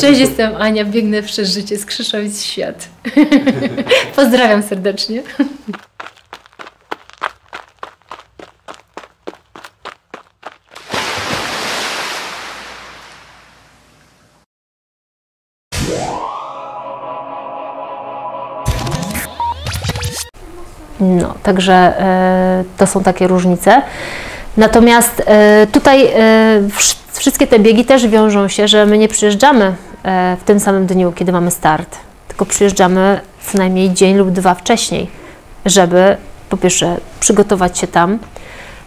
Cześć, jestem Ania, biegnę przez życie z Świat. Pozdrawiam serdecznie. No, także e, to są takie różnice. Natomiast e, tutaj e, wszystkie te biegi też wiążą się, że my nie przyjeżdżamy w tym samym dniu, kiedy mamy start, tylko przyjeżdżamy co najmniej dzień lub dwa wcześniej, żeby po pierwsze przygotować się tam,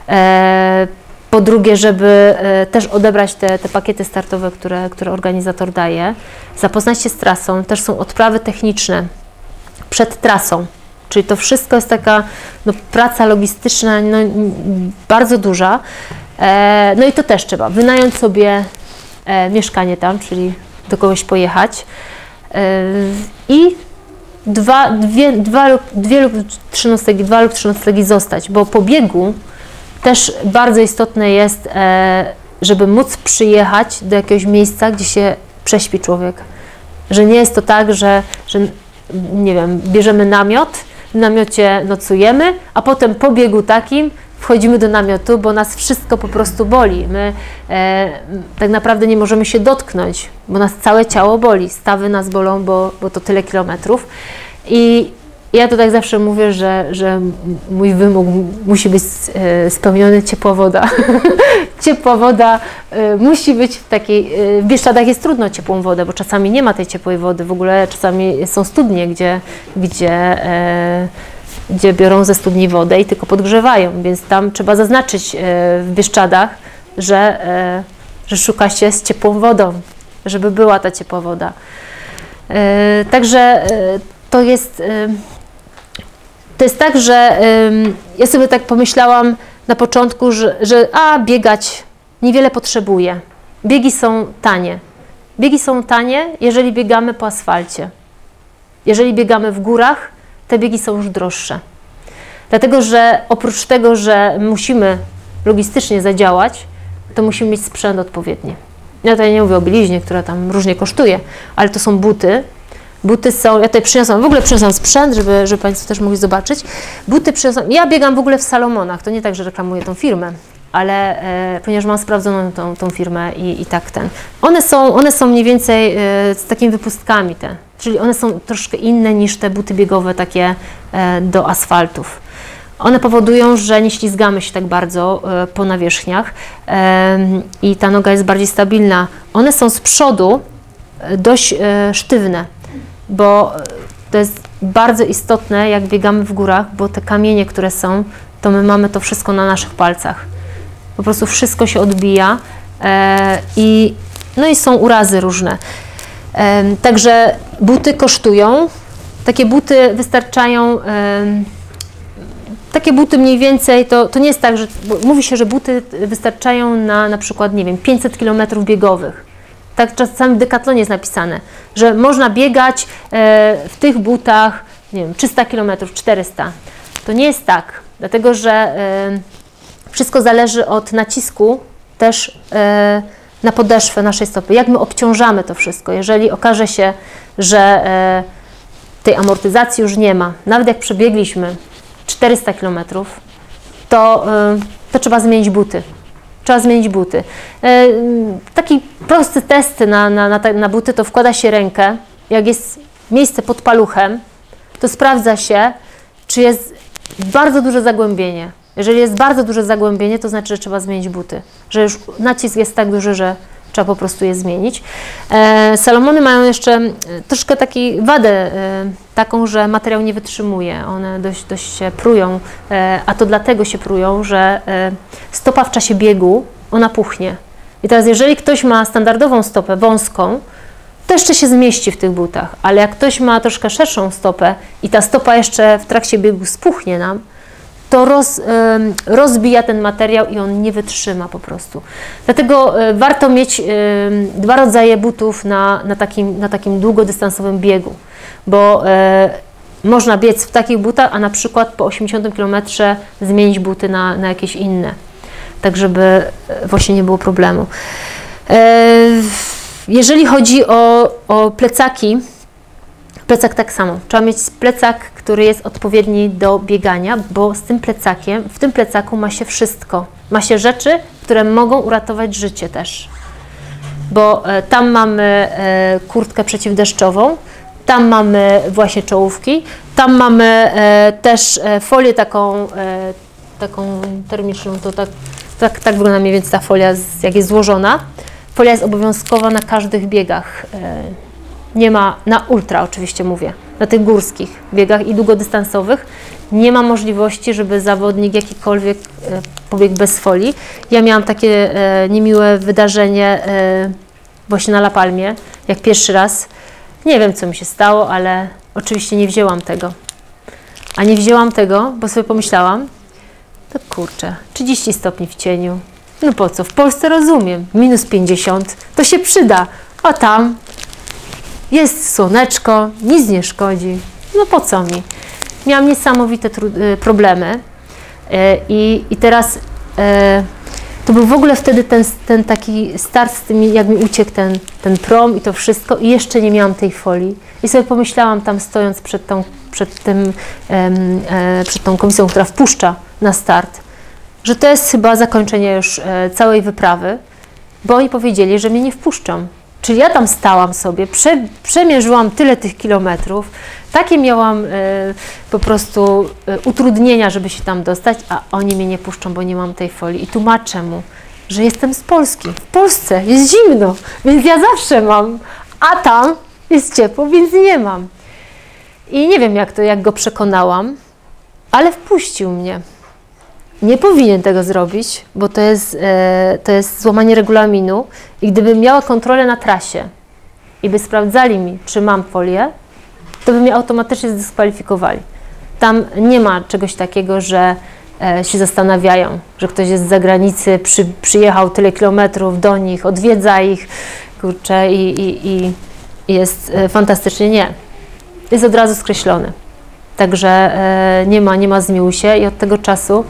e, po drugie, żeby e, też odebrać te, te pakiety startowe, które, które organizator daje, zapoznać się z trasą, też są odprawy techniczne przed trasą. Czyli to wszystko jest taka no, praca logistyczna no, bardzo duża. E, no i to też trzeba. Wynająć sobie e, mieszkanie tam, czyli do kogoś pojechać. E, I dwa, dwie, dwa, dwie lub trzy noclegi, dwa lub trzy noclegi zostać, bo po biegu też bardzo istotne jest, e, żeby móc przyjechać do jakiegoś miejsca, gdzie się prześpi człowiek. Że nie jest to tak, że, że nie wiem, bierzemy namiot, w namiocie nocujemy, a potem po biegu takim wchodzimy do namiotu, bo nas wszystko po prostu boli. My e, tak naprawdę nie możemy się dotknąć, bo nas całe ciało boli. Stawy nas bolą, bo, bo to tyle kilometrów. I ja tutaj zawsze mówię, że, że mój wymóg musi być e, spełniony ciepła woda. ciepła woda e, musi być w takiej. E, w Bieszczadach jest trudno ciepłą wodę, bo czasami nie ma tej ciepłej wody. W ogóle czasami są studnie, gdzie, gdzie, gdzie biorą ze studni wodę i tylko podgrzewają, więc tam trzeba zaznaczyć w Bieszczadach, że, że szuka się z ciepłą wodą, żeby była ta ciepła woda. Także to jest to jest tak, że ja sobie tak pomyślałam na początku, że, że a biegać niewiele potrzebuję. Biegi są tanie. Biegi są tanie, jeżeli biegamy po asfalcie. Jeżeli biegamy w górach, te biegi są już droższe. Dlatego, że oprócz tego, że musimy logistycznie zadziałać, to musimy mieć sprzęt odpowiedni. Ja tutaj nie mówię o bieliźnie, która tam różnie kosztuje, ale to są buty, Buty są, ja tutaj przyniosłam, w ogóle przyniosłam sprzęt, żeby, żeby Państwo też mogli zobaczyć. Buty przyniosłam, ja biegam w ogóle w Salomonach, to nie tak, że reklamuję tą firmę, ale e, ponieważ mam sprawdzoną tą, tą firmę i, i tak ten. One są, one są mniej więcej e, z takimi wypustkami te, czyli one są troszkę inne niż te buty biegowe takie e, do asfaltów. One powodują, że nie ślizgamy się tak bardzo e, po nawierzchniach i ta noga jest bardziej stabilna. One są z przodu e, dość e, sztywne bo to jest bardzo istotne, jak biegamy w górach, bo te kamienie, które są, to my mamy to wszystko na naszych palcach. Po prostu wszystko się odbija e, i, no i są urazy różne. Także buty kosztują. Takie buty wystarczają. Takie buty mniej więcej, to, to nie jest tak, że mówi się, że buty wystarczają na na przykład, nie wiem, 500 km biegowych tak czasami w Decathlonie jest napisane, że można biegać e, w tych butach, nie wiem, 300 km, 400. To nie jest tak, dlatego że wszystko zależy od nacisku też e, na podeszwę naszej stopy. Jak my obciążamy to wszystko. Jeżeli okaże się, że tej amortyzacji już nie ma, nawet jak przebiegliśmy 400 km, to, to trzeba zmienić buty trzeba zmienić buty. E, taki prosty test na, na, na, na buty to wkłada się rękę, jak jest miejsce pod paluchem, to sprawdza się, czy jest bardzo duże zagłębienie. Jeżeli jest bardzo duże zagłębienie, to znaczy, że trzeba zmienić buty, że już nacisk jest tak duży, że trzeba po prostu je zmienić. E, Salomony mają jeszcze e, troszkę taką wadę, e, taką, że materiał nie wytrzymuje. One dość, dość się prują, e, a to dlatego się prują, że e, stopa w czasie biegu, ona puchnie. I teraz jeżeli ktoś ma standardową stopę, wąską, to jeszcze się zmieści w tych butach, ale jak ktoś ma troszkę szerszą stopę i ta stopa jeszcze w trakcie biegu spuchnie nam, to roz, rozbija ten materiał i on nie wytrzyma po prostu. Dlatego e, warto mieć dwa rodzaje butów na, na, takim, na takim długodystansowym biegu, bo e, można biec w takich butach, a na przykład po 80 km zmienić buty na, na jakieś inne, tak żeby e, właśnie nie było problemu. jeżeli chodzi o, o plecaki, plecak tak samo. Trzeba mieć plecak, który jest odpowiedni do biegania, bo z tym plecakiem, w tym plecaku ma się wszystko. Ma się rzeczy, które mogą uratować życie też. Bo e, tam mamy e, kurtkę przeciwdeszczową, tam mamy właśnie czołówki, tam mamy e, też folię taką, taką termiczną, to tak, tak, tak wygląda mniej więcej ta folia, jak jest złożona. Folia jest obowiązkowa na każdych biegach. Nie ma, na ultra oczywiście mówię, na tych górskich biegach i długodystansowych, nie ma możliwości, żeby zawodnik jakikolwiek e, pobiegł bez folii. Ja miałam takie e, niemiłe wydarzenie e, właśnie na La Palmie, jak pierwszy raz. Nie wiem, co mi się stało, ale oczywiście nie wzięłam tego. A nie wzięłam tego, bo sobie pomyślałam, to kurczę, 30 stopni w cieniu. No po co? W Polsce rozumiem, minus 50, to się przyda. A tam jest słoneczko, nic nie szkodzi. No po co mi? Miałam niesamowite y, problemy y, i, i teraz e, to był w ogóle wtedy ten, ten taki start z tymi, jak mi uciekł ten, ten prom i to wszystko i jeszcze nie miałam tej folii. I sobie pomyślałam tam stojąc przed tą, przed tym, e, przed tą komisją, która wpuszcza na start, że to jest chyba zakończenie już e, całej wyprawy, bo oni powiedzieli, że mnie nie wpuszczą. Czyli ja tam stałam sobie, prze, przemierzyłam tyle tych kilometrów, takie miałam e, po prostu e, utrudnienia, żeby się tam dostać, a oni mnie nie puszczą, bo nie mam tej folii. I tłumaczę mu, że jestem z Polski. W Polsce jest zimno, więc ja zawsze mam, a tam jest ciepło, więc nie mam. I nie wiem, jak to, jak go przekonałam, ale wpuścił mnie. Nie powinien tego zrobić, bo to jest, e, to jest złamanie regulaminu. I gdybym miała kontrolę na trasie i by sprawdzali mi, czy mam folię, to by mnie automatycznie zdyskwalifikowali. Tam nie ma czegoś takiego, że e, się zastanawiają, że ktoś jest z zagranicy, przy, przyjechał tyle kilometrów do nich, odwiedza ich, kurczę, i, i, i jest e, fantastycznie. Nie. Jest od razu skreślony. Także nie ma, nie ma zmiłuj się i od tego czasu,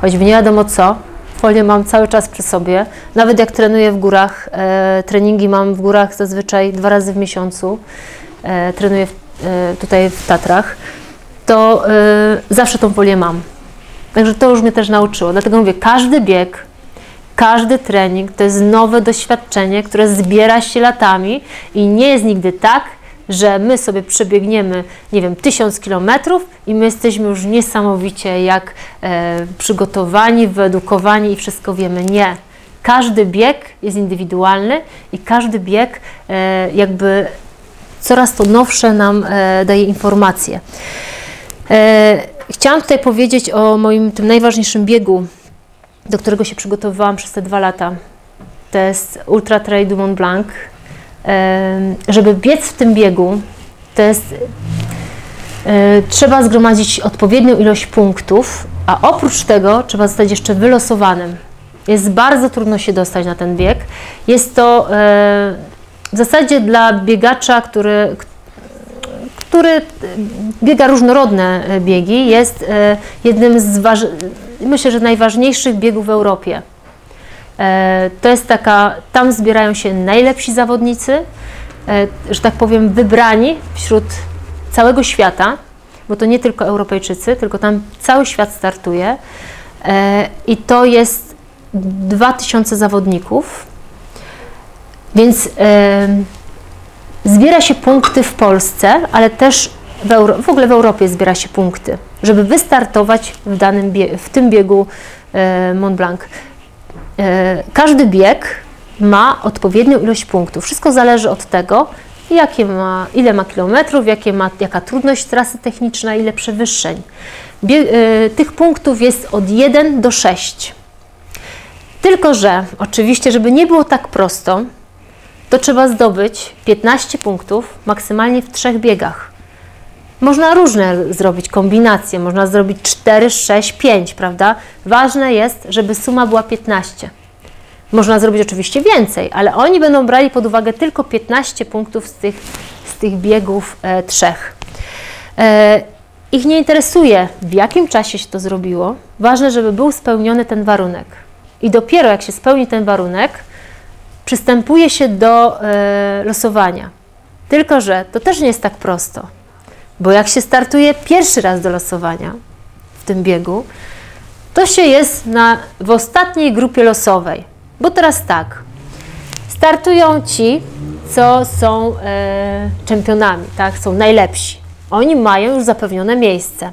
choćby nie wiadomo co, folię mam cały czas przy sobie. Nawet jak trenuję w górach, e, treningi mam w górach zazwyczaj dwa razy w miesiącu, e, trenuję w, e, tutaj w Tatrach, to e, zawsze tą folię mam. Także to już mnie też nauczyło. Dlatego mówię, każdy bieg, każdy trening to jest nowe doświadczenie, które zbiera się latami i nie jest nigdy tak, że my sobie przebiegniemy, nie wiem, tysiąc kilometrów i my jesteśmy już niesamowicie jak e, przygotowani, wyedukowani i wszystko wiemy. Nie. Każdy bieg jest indywidualny i każdy bieg e, jakby coraz to nowsze nam e, daje informacje. E, chciałam tutaj powiedzieć o moim tym najważniejszym biegu, do którego się przygotowywałam przez te dwa lata. To jest Ultra Trail du Mont Blanc żeby biec w tym biegu, to jest e, trzeba zgromadzić odpowiednią ilość punktów, a oprócz tego trzeba zostać jeszcze wylosowanym. Jest bardzo trudno się dostać na ten bieg. Jest to e, w zasadzie dla biegacza, który, który biega różnorodne biegi, jest e, jednym z myślę, że najważniejszych biegów w Europie. E, to jest taka, tam zbierają się najlepsi zawodnicy, e, że tak powiem, wybrani wśród całego świata, bo to nie tylko Europejczycy, tylko tam cały świat startuje. E, I to jest 2000 zawodników, więc zbiera się punkty w Polsce, ale też w, Euro, w ogóle w Europie zbiera się punkty, żeby wystartować w, danym w tym biegu Mont Blanc. E, każdy bieg ma odpowiednią ilość punktów. Wszystko zależy od tego, jakie ma, ile ma kilometrów, jakie ma, jaka trudność trasy techniczna, ile przewyższeń. Bie, y, tych punktów jest od 1 do 6. Tylko, że oczywiście, żeby nie było tak prosto, to trzeba zdobyć 15 punktów maksymalnie w trzech biegach. Można różne zrobić kombinacje, można zrobić 4, 6, 5, prawda? Ważne jest, żeby suma była 15. Można zrobić oczywiście więcej, ale oni będą brali pod uwagę tylko 15 punktów z tych, z tych biegów e, trzech. E, ich nie interesuje, w jakim czasie się to zrobiło. Ważne, żeby był spełniony ten warunek. I dopiero jak się spełni ten warunek, przystępuje się do e, losowania. Tylko, że to też nie jest tak prosto, bo jak się startuje pierwszy raz do losowania w tym biegu, to się jest na, w ostatniej grupie losowej. Bo teraz tak, startują ci, co są e, czempionami, tak? są najlepsi. Oni mają już zapewnione miejsce.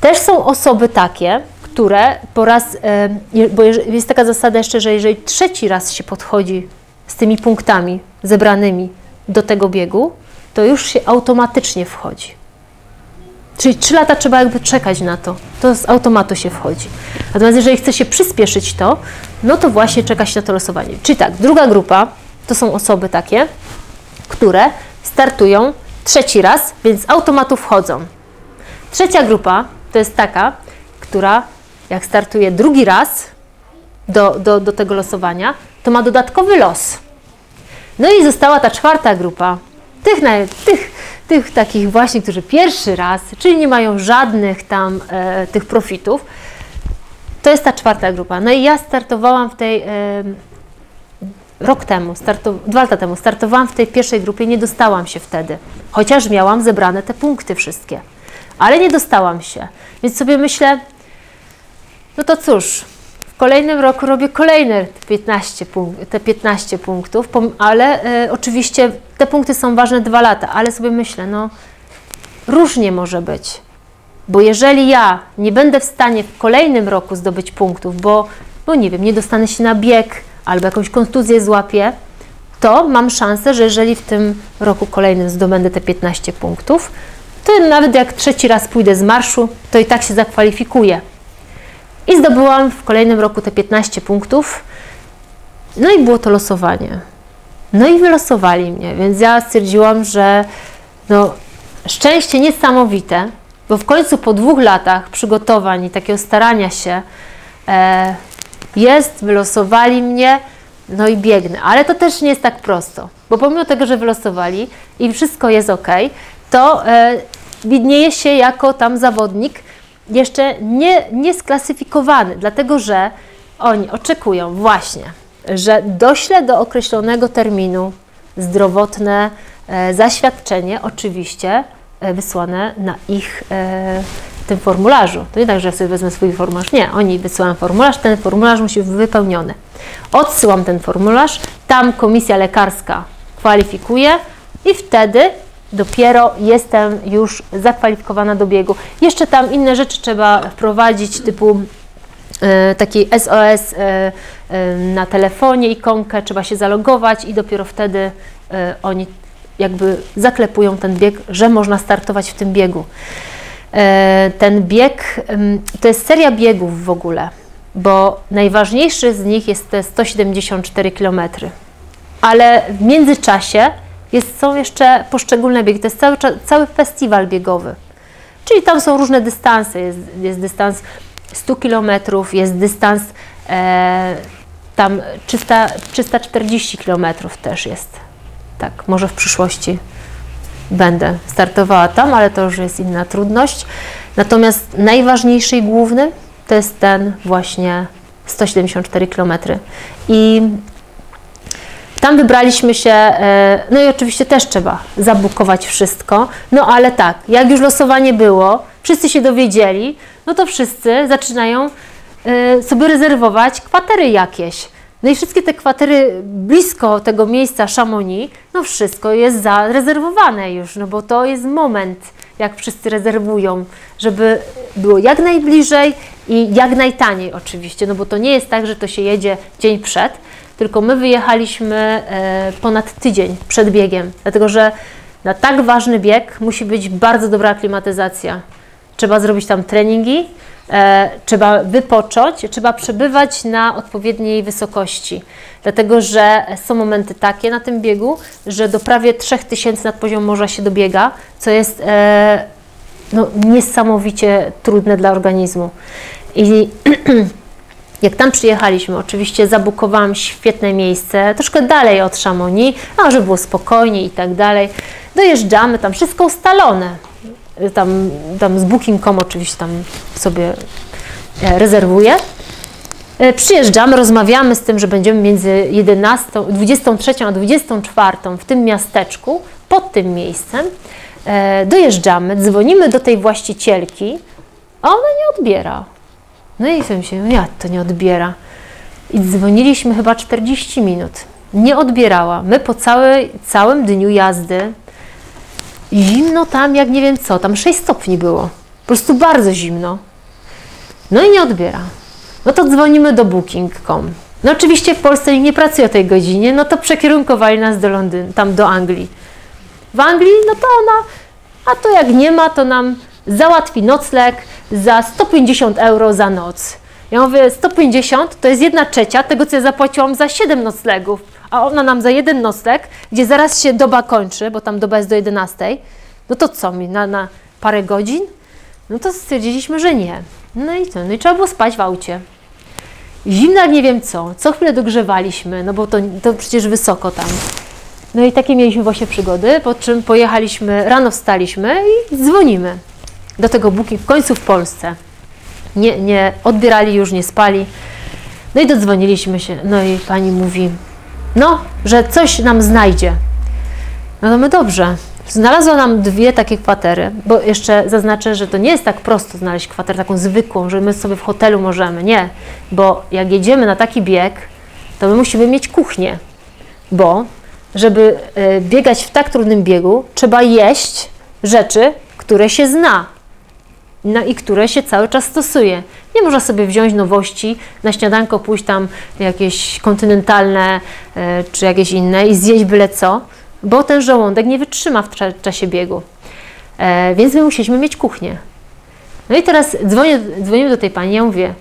Też są osoby takie, które po raz, e, bo jest taka zasada jeszcze, że jeżeli trzeci raz się podchodzi z tymi punktami zebranymi do tego biegu, to już się automatycznie wchodzi. Czyli 3 lata trzeba jakby czekać na to. To z automatu się wchodzi. Natomiast jeżeli chce się przyspieszyć to, no to właśnie czeka się na to losowanie. Czyli tak, druga grupa to są osoby takie, które startują trzeci raz, więc z automatu wchodzą. Trzecia grupa to jest taka, która jak startuje drugi raz do, do, do tego losowania, to ma dodatkowy los. No i została ta czwarta grupa, tych, tych, tych takich właśnie, którzy pierwszy raz, czyli nie mają żadnych tam e, tych profitów, to jest ta czwarta grupa. No i ja startowałam w tej, e, rok temu, startow, dwa lata temu, startowałam w tej pierwszej grupie, nie dostałam się wtedy, chociaż miałam zebrane te punkty wszystkie, ale nie dostałam się. Więc sobie myślę, no to cóż, w kolejnym roku robię kolejne 15 punk te 15 punktów, ale e, oczywiście te punkty są ważne dwa lata, ale sobie myślę, no różnie może być. Bo jeżeli ja nie będę w stanie w kolejnym roku zdobyć punktów, bo, no nie wiem, nie dostanę się na bieg albo jakąś kontuzję złapię, to mam szansę, że jeżeli w tym roku kolejnym zdobędę te 15 punktów, to nawet jak trzeci raz pójdę z marszu, to i tak się zakwalifikuję. I zdobyłam w kolejnym roku te 15 punktów. No i było to losowanie. No i wylosowali mnie, więc ja stwierdziłam, że no, szczęście niesamowite, bo w końcu po dwóch latach przygotowań i takiego starania się e, jest, wylosowali mnie, no i biegnę. Ale to też nie jest tak prosto, bo pomimo tego, że wylosowali i wszystko jest ok, to e, widnieje się jako tam zawodnik jeszcze nie, nie sklasyfikowany, dlatego że oni oczekują właśnie że doślę do określonego terminu zdrowotne e, zaświadczenie, oczywiście e, wysłane na ich e, tym formularzu. To nie tak, że ja sobie wezmę swój formularz. Nie, oni wysyłają formularz, ten formularz musi być wypełniony. Odsyłam ten formularz, tam komisja lekarska kwalifikuje i wtedy dopiero jestem już zakwalifikowana do biegu. Jeszcze tam inne rzeczy trzeba wprowadzić, typu taki SOS e, e, na telefonie, ikonkę, trzeba się zalogować i dopiero wtedy oni jakby zaklepują ten bieg, że można startować w tym biegu. Ten bieg to jest seria biegów w ogóle, bo najważniejszy z nich jest te 174 km. Ale w międzyczasie jest, są jeszcze poszczególne biegi. To jest cały, cały festiwal biegowy. Czyli tam są różne dystanse. Jest, jest dystans 100 km, jest dystans e, tam 300, 340 km też jest. Tak, może w przyszłości będę startowała tam, ale to już jest inna trudność. Natomiast najważniejszy i główny to jest ten właśnie 174 km. I tam wybraliśmy się, e, no i oczywiście też trzeba zabukować wszystko, no ale tak, jak już losowanie było, wszyscy się dowiedzieli, no to wszyscy zaczynają y, sobie rezerwować kwatery jakieś. No i wszystkie te kwatery blisko tego miejsca Chamonix, no wszystko jest zarezerwowane już, no bo to jest moment, jak wszyscy rezerwują, żeby było jak najbliżej i jak najtaniej oczywiście, no bo to nie jest tak, że to się jedzie dzień przed, tylko my wyjechaliśmy e, ponad tydzień przed biegiem, dlatego że na tak ważny bieg musi być bardzo dobra aklimatyzacja trzeba zrobić tam treningi, e, trzeba wypocząć, trzeba przebywać na odpowiedniej wysokości. Dlatego, że są momenty takie na tym biegu, że do prawie 3000 nad poziom morza się dobiega, co jest e, no, niesamowicie trudne dla organizmu. I jak tam przyjechaliśmy, oczywiście zabukowałam świetne miejsce, troszkę dalej od Chamonix, a żeby było spokojnie i tak dalej. Dojeżdżamy, tam wszystko ustalone tam, tam z Booking.com oczywiście tam sobie e, rezerwuję. E, Przyjeżdżamy, rozmawiamy z tym, że będziemy między 11, 23 a 24 w tym miasteczku, pod tym miejscem. E, Dojeżdżamy, dzwonimy do tej właścicielki, a ona nie odbiera. No i sobie myślę, jak to nie odbiera? I dzwoniliśmy chyba 40 minut. Nie odbierała. My po całej, całym dniu jazdy, zimno tam jak nie wiem co, tam 6 stopni było. Po prostu bardzo zimno. No i nie odbiera. No to dzwonimy do booking.com. No oczywiście w Polsce nikt nie pracuje o tej godzinie, no to przekierunkowali nas do Londynu, tam do Anglii. W Anglii, no to ona, a to jak nie ma, to nam załatwi nocleg za 150 euro za noc. Ja mówię, 150 to jest jedna trzecia tego, co ja zapłaciłam za 7 noclegów, a ona nam za jeden nocleg, gdzie zaraz się doba kończy, bo tam doba jest do 11, no to co mi, na, na parę godzin? No to stwierdziliśmy, że nie. No i co? No i trzeba było spać w aucie. Zimno jak nie wiem co. Co chwilę dogrzewaliśmy, no bo to, to przecież wysoko tam. No i takie mieliśmy właśnie przygody, po czym pojechaliśmy, rano wstaliśmy i dzwonimy do tego booking w końcu w Polsce. Nie, nie odbierali już, nie spali. No i dodzwoniliśmy się. No i pani mówi, no, że coś nam znajdzie. No to my dobrze. Znalazła nam dwie takie kwatery, bo jeszcze zaznaczę, że to nie jest tak prosto znaleźć kwaterę taką zwykłą, że my sobie w hotelu możemy. Nie, bo jak jedziemy na taki bieg, to my musimy mieć kuchnię, bo żeby e, biegać w tak trudnym biegu, trzeba jeść rzeczy, które się zna no i które się cały czas stosuje. Nie można sobie wziąć nowości, na śniadanko pójść tam jakieś kontynentalne e, czy jakieś inne i zjeść byle co, bo ten żołądek nie wytrzyma w cza- czasie biegu. E, więc my musieliśmy mieć kuchnię. No i teraz dzwonię, dzwonimy do tej pani, ja mówię,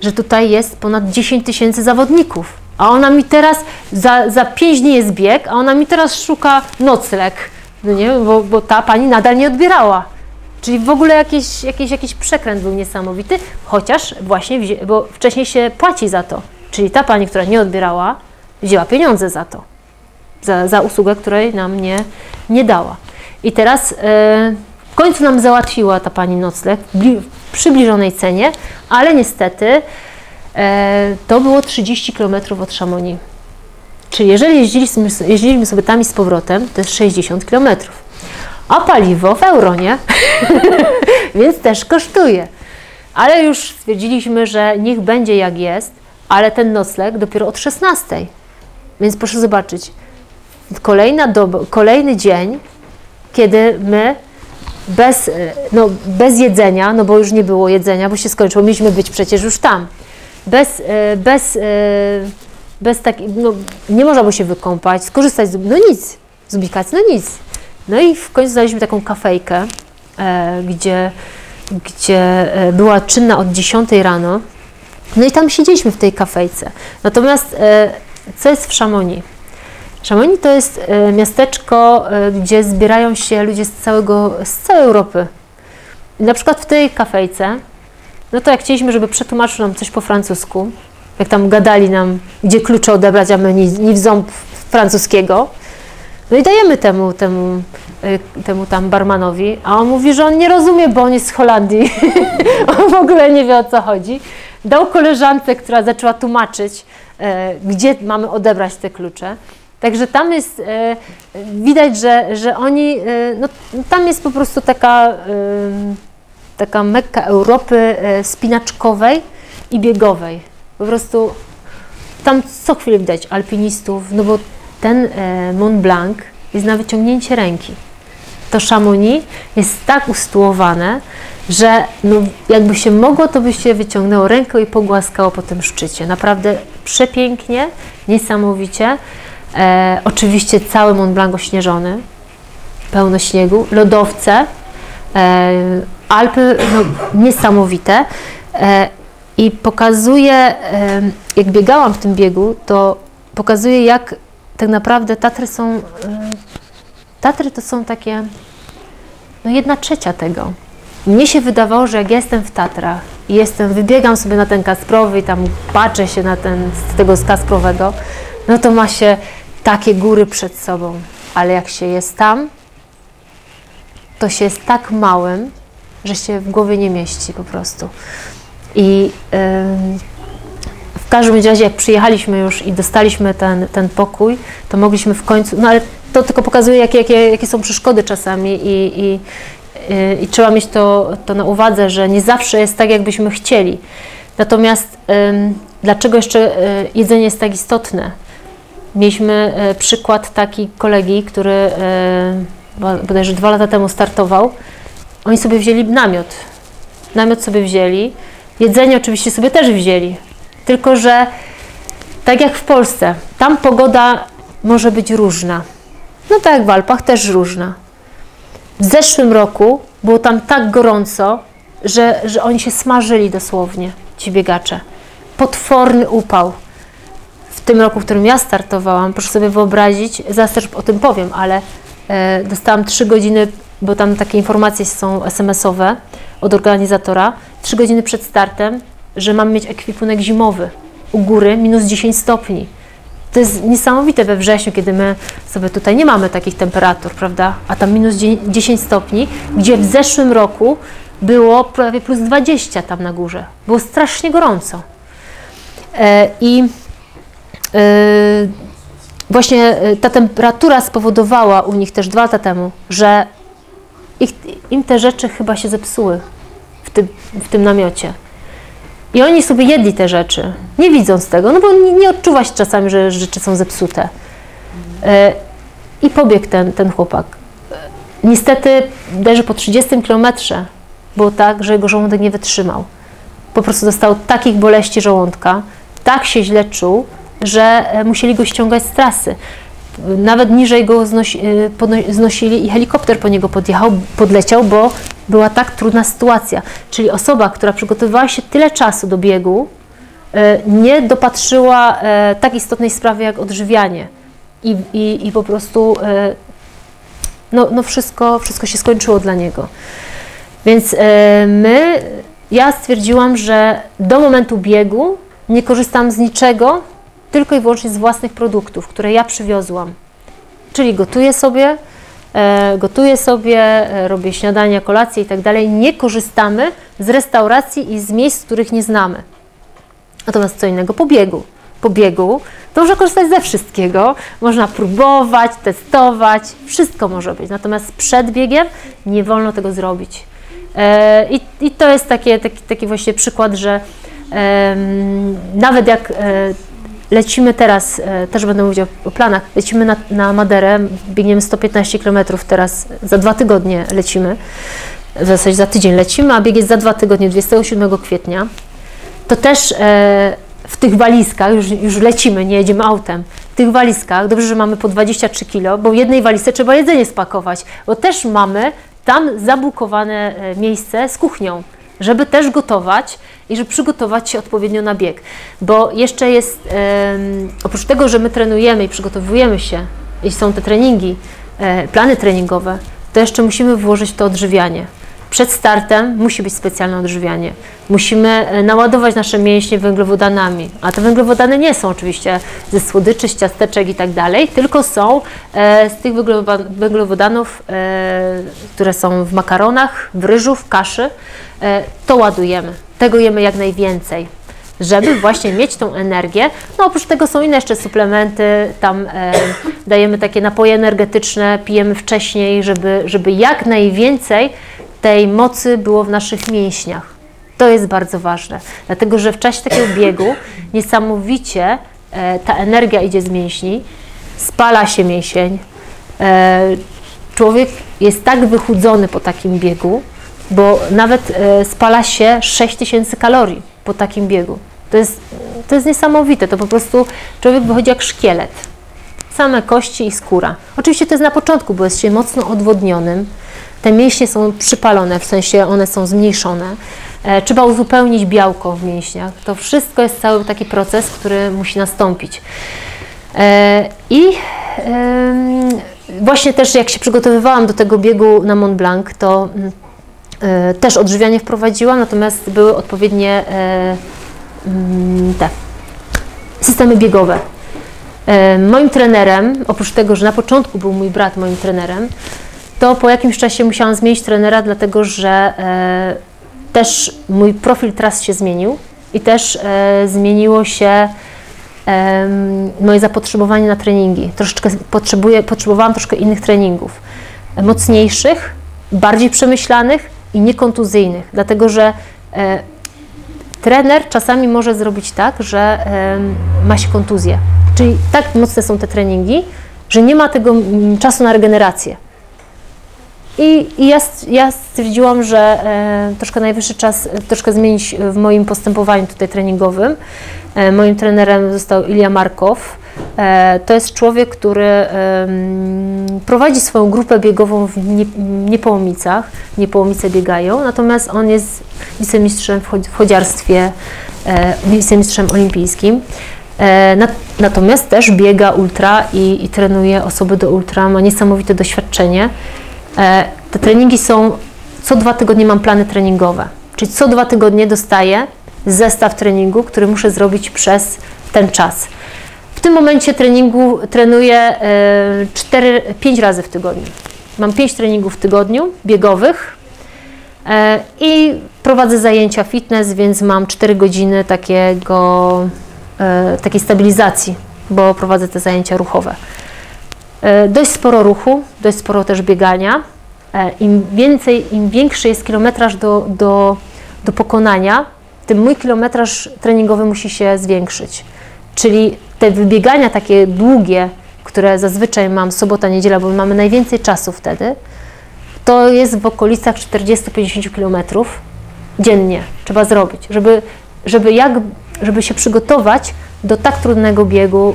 że tutaj jest ponad 10 tysięcy zawodników, a ona mi teraz, za, za 5 dni jest bieg, a ona mi teraz szuka nocleg, no nie, bo, bo ta pani nadal nie odbierała. Czyli w ogóle jakiś, jakiś, jakiś przekręt był niesamowity, chociaż właśnie, bo wcześniej się płaci za to. Czyli ta pani, która nie odbierała, wzięła pieniądze za to, za, za usługę, której nam nie, nie dała. I teraz e, w końcu nam załatwiła ta pani nocleg w bli- w przybliżonej cenie, ale niestety e, to było 30 km od Chamonix. Czyli jeżeli jeździliśmy, jeździliśmy sobie tam i z powrotem, to jest 60 km. A paliwo w euro, nie? Więc też kosztuje. Ale już stwierdziliśmy, że niech będzie jak jest, ale ten nocleg dopiero od 16. Więc proszę zobaczyć, kolejna doba, kolejny dzień, kiedy my bez, e, no, bez jedzenia, no bo już nie było jedzenia, bo się skończyło, mieliśmy być przecież już tam. Bez, e, bez, e, bez takiej, no, nie można było się wykąpać, skorzystać z, no nic, z ubikacji, no nic. No i w końcu znaleźliśmy taką kafejkę, e, gdzie, gdzie e, była czynna od 10 rano. No i tam siedzieliśmy w tej kafejce. Natomiast e, co jest w Chamonix? Chamonix to jest miasteczko, gdzie zbierają się ludzie z, całego, z całej Europy. Na przykład w tej kafejce, no to jak chcieliśmy, żeby przetłumaczył nam coś po francusku, jak tam gadali nam, gdzie klucze odebrać, a my ni, ni w ząb francuskiego, no i dajemy temu, temu, y, temu tam barmanowi, a on mówi, że on nie rozumie, bo on jest z Holandii. on w ogóle nie wie o co chodzi. Dał koleżance, która zaczęła tłumaczyć, e, gdzie mamy odebrać te klucze. Także tam jest, e, widać, że, że oni, e, no, tam jest po prostu taka, taka mekka Europy spinaczkowej i biegowej. Po prostu tam co chwilę widać alpinistów, no bo ten e, Mont Blanc jest na wyciągnięcie ręki. To Chamonix jest tak ustułowane, że no, jakby się mogło, to by się wyciągnęło rękę i pogłaskało po tym szczycie. Naprawdę przepięknie, niesamowicie. E, oczywiście cały Mont Blanc ośnieżony, pełno śniegu, lodowce, e, Alpy no, niesamowite. E, I pokazuje, e, jak biegałam w tym biegu, to pokazuje, jak tak naprawdę Tatry są. y, Tatry to są takie. No jedna trzecia tego. Mnie się wydawało, że jak jestem w Tatrach i jestem, wybiegam sobie na ten Kasprowy i tam patrzę się na ten, z tego z Kasprowego, no to ma się takie góry przed sobą. Ale jak się jest tam, to się jest tak małym, że się w głowie nie mieści po prostu. I w każdym razie, jak przyjechaliśmy już i dostaliśmy ten, ten pokój, to mogliśmy w końcu, no ale to tylko pokazuje, jakie, jakie, jakie są przeszkody czasami i, i, i, i trzeba mieć to, to na uwadze, że nie zawsze jest tak, jakbyśmy chcieli. Natomiast ym, dlaczego jeszcze y, jedzenie jest tak istotne? Mieliśmy y, przykład taki kolegi, który y, bodajże dwa lata temu startował. Oni sobie wzięli namiot. Namiot sobie wzięli. Jedzenie oczywiście sobie też wzięli. Tylko, że tak jak w Polsce, tam pogoda może być różna. No tak jak w Alpach też różna. W zeszłym roku było tam tak gorąco, że, że oni się smażyli dosłownie, ci biegacze. Potworny upał. W tym roku, w którym ja startowałam, proszę sobie wyobrazić, zaraz też o tym powiem, ale e, dostałam 3 godziny, bo tam takie informacje są SMS-owe od organizatora, 3 godziny przed startem, że mam mieć ekwipunek zimowy. U góry minus 10 stopni. To jest niesamowite we wrześniu, kiedy my sobie tutaj nie mamy takich temperatur, prawda? A tam minus 10 stopni, gdzie w zeszłym roku było prawie plus 20 tam na górze. Było strasznie gorąco. E, I e, właśnie e, ta temperatura spowodowała u nich też dwa lata temu, że im te rzeczy chyba się zepsuły w tym, w tym namiocie. I oni sobie jedli te rzeczy, nie widząc tego, no bo nie, nie odczuwa się czasami, że rzeczy są zepsute. E, I pobiegł ten, ten chłopak. E, niestety, że po 30 kilometrze było tak, że jego żołądek nie wytrzymał. Po prostu dostał takich boleści żołądka, tak się źle czuł, że e, musieli go ściągać z trasy. Nawet niżej go znosi, znosili i helikopter po niego podjechał, podleciał, bo była tak trudna sytuacja. Czyli osoba, która przygotowywała się tyle czasu do biegu, e, nie dopatrzyła e, tak istotnej sprawy jak odżywianie. I, i, i po prostu no, no wszystko, wszystko się skończyło dla niego. Więc my, ja stwierdziłam, że do momentu biegu nie korzystam z niczego, tylko i wyłącznie z własnych produktów, które ja przywiozłam. Czyli gotuję sobie, e, gotuję sobie, e, robię śniadania, kolacje i tak dalej. Nie korzystamy z restauracji i z miejsc, których nie znamy. Natomiast co innego po biegu. To można korzystać ze wszystkiego, można próbować, testować, wszystko może być. Natomiast przed biegiem nie wolno tego zrobić. E, I, i to jest takie, taki, taki właśnie przykład, że nawet jak Lecimy teraz, e, też będę mówić o, planach, lecimy na, na Maderę, biegniemy 115 km teraz, za dwa tygodnie lecimy, w zasadzie za tydzień lecimy, a bieg jest za dwa tygodnie, 27 kwietnia. To też e, w tych walizkach, już, już lecimy, nie jedziemy autem, w tych walizkach, dobrze, że mamy po 23 kg, bo w jednej walizce trzeba jedzenie spakować, bo też mamy tam zabukowane e, miejsce z kuchnią żeby też gotować i żeby przygotować się odpowiednio na bieg. Bo jeszcze jest, oprócz tego, że my trenujemy i przygotowujemy się, i są te treningi, e, plany treningowe, to jeszcze musimy włożyć to odżywianie. Przed startem musi być specjalne odżywianie. Musimy e, naładować nasze mięśnie węglowodanami, a te węglowodany nie są oczywiście ze słodyczy, z ciasteczek i tak dalej, tylko są e, z tych węglowodanów, e, które są w makaronach, w ryżu, w kaszy. To ładujemy. Tego jemy jak najwięcej żeby właśnie mieć tą energię. No oprócz tego są inne jeszcze suplementy, tam e, dajemy takie napoje energetyczne, pijemy wcześniej, żeby, żeby jak najwięcej tej mocy było w naszych mięśniach. To jest bardzo ważne, dlatego że w czasie takiego biegu niesamowicie e, ta energia idzie z mięśni, spala się mięsień. E, człowiek jest tak wychudzony po takim biegu, bo nawet e, spala się 6000 kalorii po takim biegu. To jest, to jest niesamowite, to po prostu człowiek wychodzi jak szkielet. Same kości i skóra. Oczywiście to jest na początku, bo jest się mocno odwodnionym, te mięśnie są przypalone, w sensie one są zmniejszone. E, trzeba uzupełnić białko w mięśniach. To wszystko jest cały taki proces, który musi nastąpić. E, I właśnie też jak się przygotowywałam do tego biegu na Mont Blanc, to mm, e, też odżywianie wprowadziłam, natomiast były odpowiednie mm, te systemy biegowe. Moim trenerem, oprócz tego, że na początku był mój brat moim trenerem, to po jakimś czasie musiałam zmienić trenera, dlatego że e, też mój profil tras się zmienił i też e, zmieniło się moje zapotrzebowanie na treningi. Troszeczkę potrzebuję, potrzebowałam troszkę innych treningów, mocniejszych, bardziej przemyślanych i niekontuzyjnych, dlatego że e, trener czasami może zrobić tak, że e, ma się kontuzję. Czyli tak mocne są te treningi, że nie ma tego mm, czasu na regenerację. I, i ja, ja, stwierdziłam, że e, troszkę najwyższy czas e, troszkę zmienić w moim postępowaniu tutaj treningowym. E, moim trenerem został Ilia Markow. E, to jest człowiek, który e, prowadzi swoją grupę biegową w nie, Niepołomicach. Niepołomice biegają, natomiast on jest wicemistrzem w chodziarstwie, e, wicemistrzem olimpijskim. Natomiast też biega ultra i, i trenuje osoby do ultra, ma niesamowite doświadczenie. E, te treningi są, co dwa tygodnie mam plany treningowe, czyli co dwa tygodnie dostaję zestaw treningu, który muszę zrobić przez ten czas. W tym momencie treningu trenuję 4, e, 5 razy w tygodniu. Mam 5 treningów w tygodniu, biegowych e, i prowadzę zajęcia fitness, więc mam 4 godziny takiego, takiej stabilizacji, bo prowadzę te zajęcia ruchowe. E, dość sporo ruchu, dość sporo też biegania. E, Im więcej, im większy jest kilometraż do, do, do pokonania, tym mój kilometraż treningowy musi się zwiększyć. Czyli te wybiegania takie długie, które zazwyczaj mam sobota, niedziela, bo mamy najwięcej czasu wtedy, to jest w okolicach 40-50 km dziennie trzeba zrobić, żeby, żeby, jak, żeby się przygotować do tak trudnego biegu,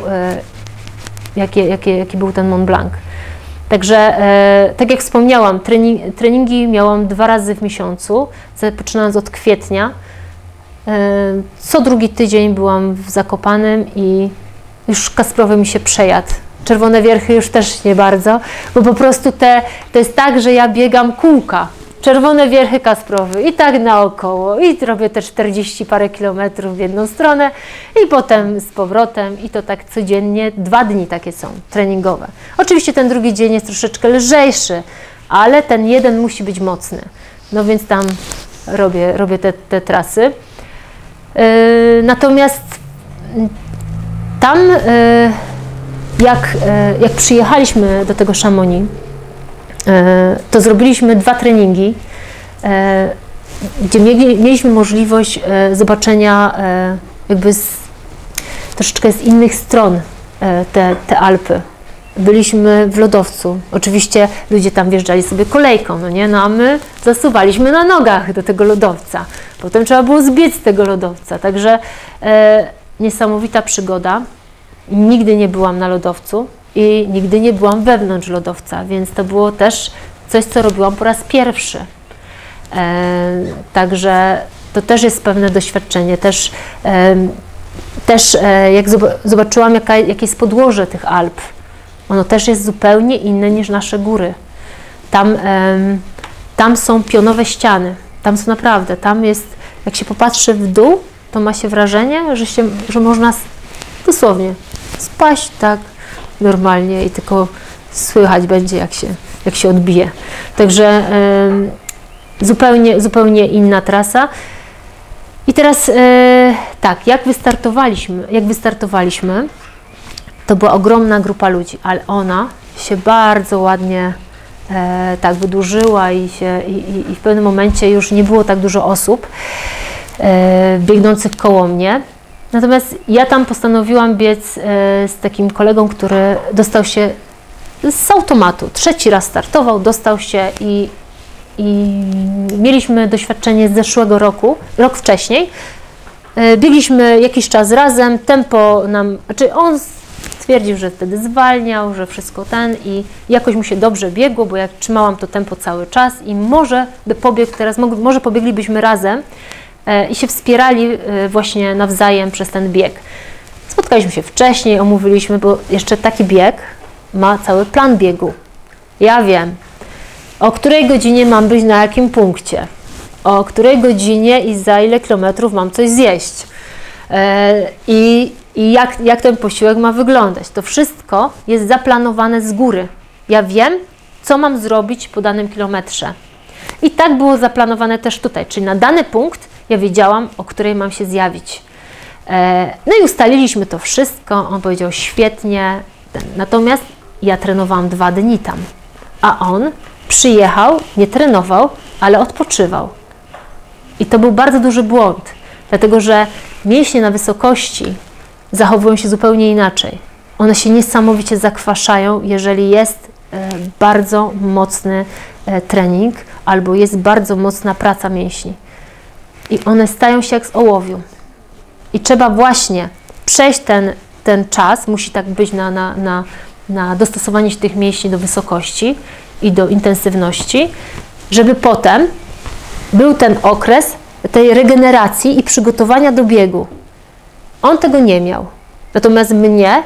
e, jaki, był ten Mont Blanc. Także, e, tak jak wspomniałam, trening, treningi miałam dwa razy w miesiącu, poczynając od kwietnia. E, co drugi tydzień byłam w Zakopanym i już Kasprowy mi się przejadł. Czerwone wierchy już też nie bardzo, bo po prostu te, to jest tak, że ja biegam kółka czerwone wierchy Kasprowy i tak naokoło i robię te 40 parę kilometrów w jedną stronę i potem z powrotem i to tak codziennie, dwa dni takie są treningowe. Oczywiście ten drugi dzień jest troszeczkę lżejszy, ale ten jeden musi być mocny. No więc tam robię, robię te, te trasy. Yy, natomiast tam yy, jak, yy, jak przyjechaliśmy do tego Chamonix, E, to zrobiliśmy dwa treningi, e, gdzie mieliśmy możliwość e, zobaczenia jakby z, troszeczkę z innych stron te, te Alpy. Byliśmy w lodowcu. Oczywiście ludzie tam wjeżdżali sobie kolejką, no nie? No a my zasuwaliśmy na nogach do tego lodowca. Potem trzeba było zbiec z tego lodowca. Także e, niesamowita przygoda. Nigdy nie byłam na lodowcu i nigdy nie byłam wewnątrz lodowca, więc to było też coś, co robiłam po raz pierwszy. E, także to też jest pewne doświadczenie. Też, e, też e, jak zobaczyłam, jaka, jakie jest podłoże tych Alp, ono też jest zupełnie inne niż nasze góry. Tam, tam są pionowe ściany, tam są naprawdę, tam jest, jak się popatrzy w dół, to ma się wrażenie, że, się, że można dosłownie spaść tak normalnie i tylko słychać będzie, jak się, jak się odbije. Także y, zupełnie, zupełnie inna trasa. I teraz y, tak, jak wystartowaliśmy, jak wystartowaliśmy, to była ogromna grupa ludzi, ale ona się bardzo ładnie e, tak wydłużyła i, się, i, i, w pewnym momencie już nie było tak dużo osób e, biegnących koło mnie. Natomiast ja tam postanowiłam biec e, z takim kolegą, który dostał się z automatu. Trzeci raz startował, dostał się i, i mieliśmy doświadczenie z zeszłego roku, rok wcześniej. E, biegliśmy jakiś czas razem, tempo nam, znaczy on stwierdził, że wtedy zwalniał, że wszystko ten i jakoś mu się dobrze biegło, bo ja trzymałam to tempo cały czas i może by pobiegł teraz, może pobieglibyśmy razem, i się wspierali e, właśnie nawzajem przez ten bieg. Spotkaliśmy się wcześniej, omówiliśmy, bo jeszcze taki bieg ma cały plan biegu. Ja wiem, o której godzinie mam być na jakim punkcie, o której godzinie i za ile kilometrów mam coś zjeść. E, I, i jak, jak ten posiłek ma wyglądać. To wszystko jest zaplanowane z góry. Ja wiem, co mam zrobić po danym kilometrze. I tak było zaplanowane też tutaj, czyli na dany punkt ja wiedziałam, o której mam się zjawić. E, no i ustaliliśmy to wszystko. On powiedział świetnie. Natomiast ja trenowałam dwa dni tam, a on przyjechał, nie trenował, ale odpoczywał. I to był bardzo duży błąd, dlatego że mięśnie na wysokości zachowują się zupełnie inaczej. One się niesamowicie zakwaszają, jeżeli jest e, bardzo mocny e, trening albo jest bardzo mocna praca mięśni. I one stają się jak z ołowiu. I trzeba właśnie przejść ten, ten czas, musi tak być na, na, na, na dostosowanie się tych mięśni do wysokości i do intensywności, żeby potem był ten okres tej regeneracji i przygotowania do biegu. On tego nie miał. Natomiast mnie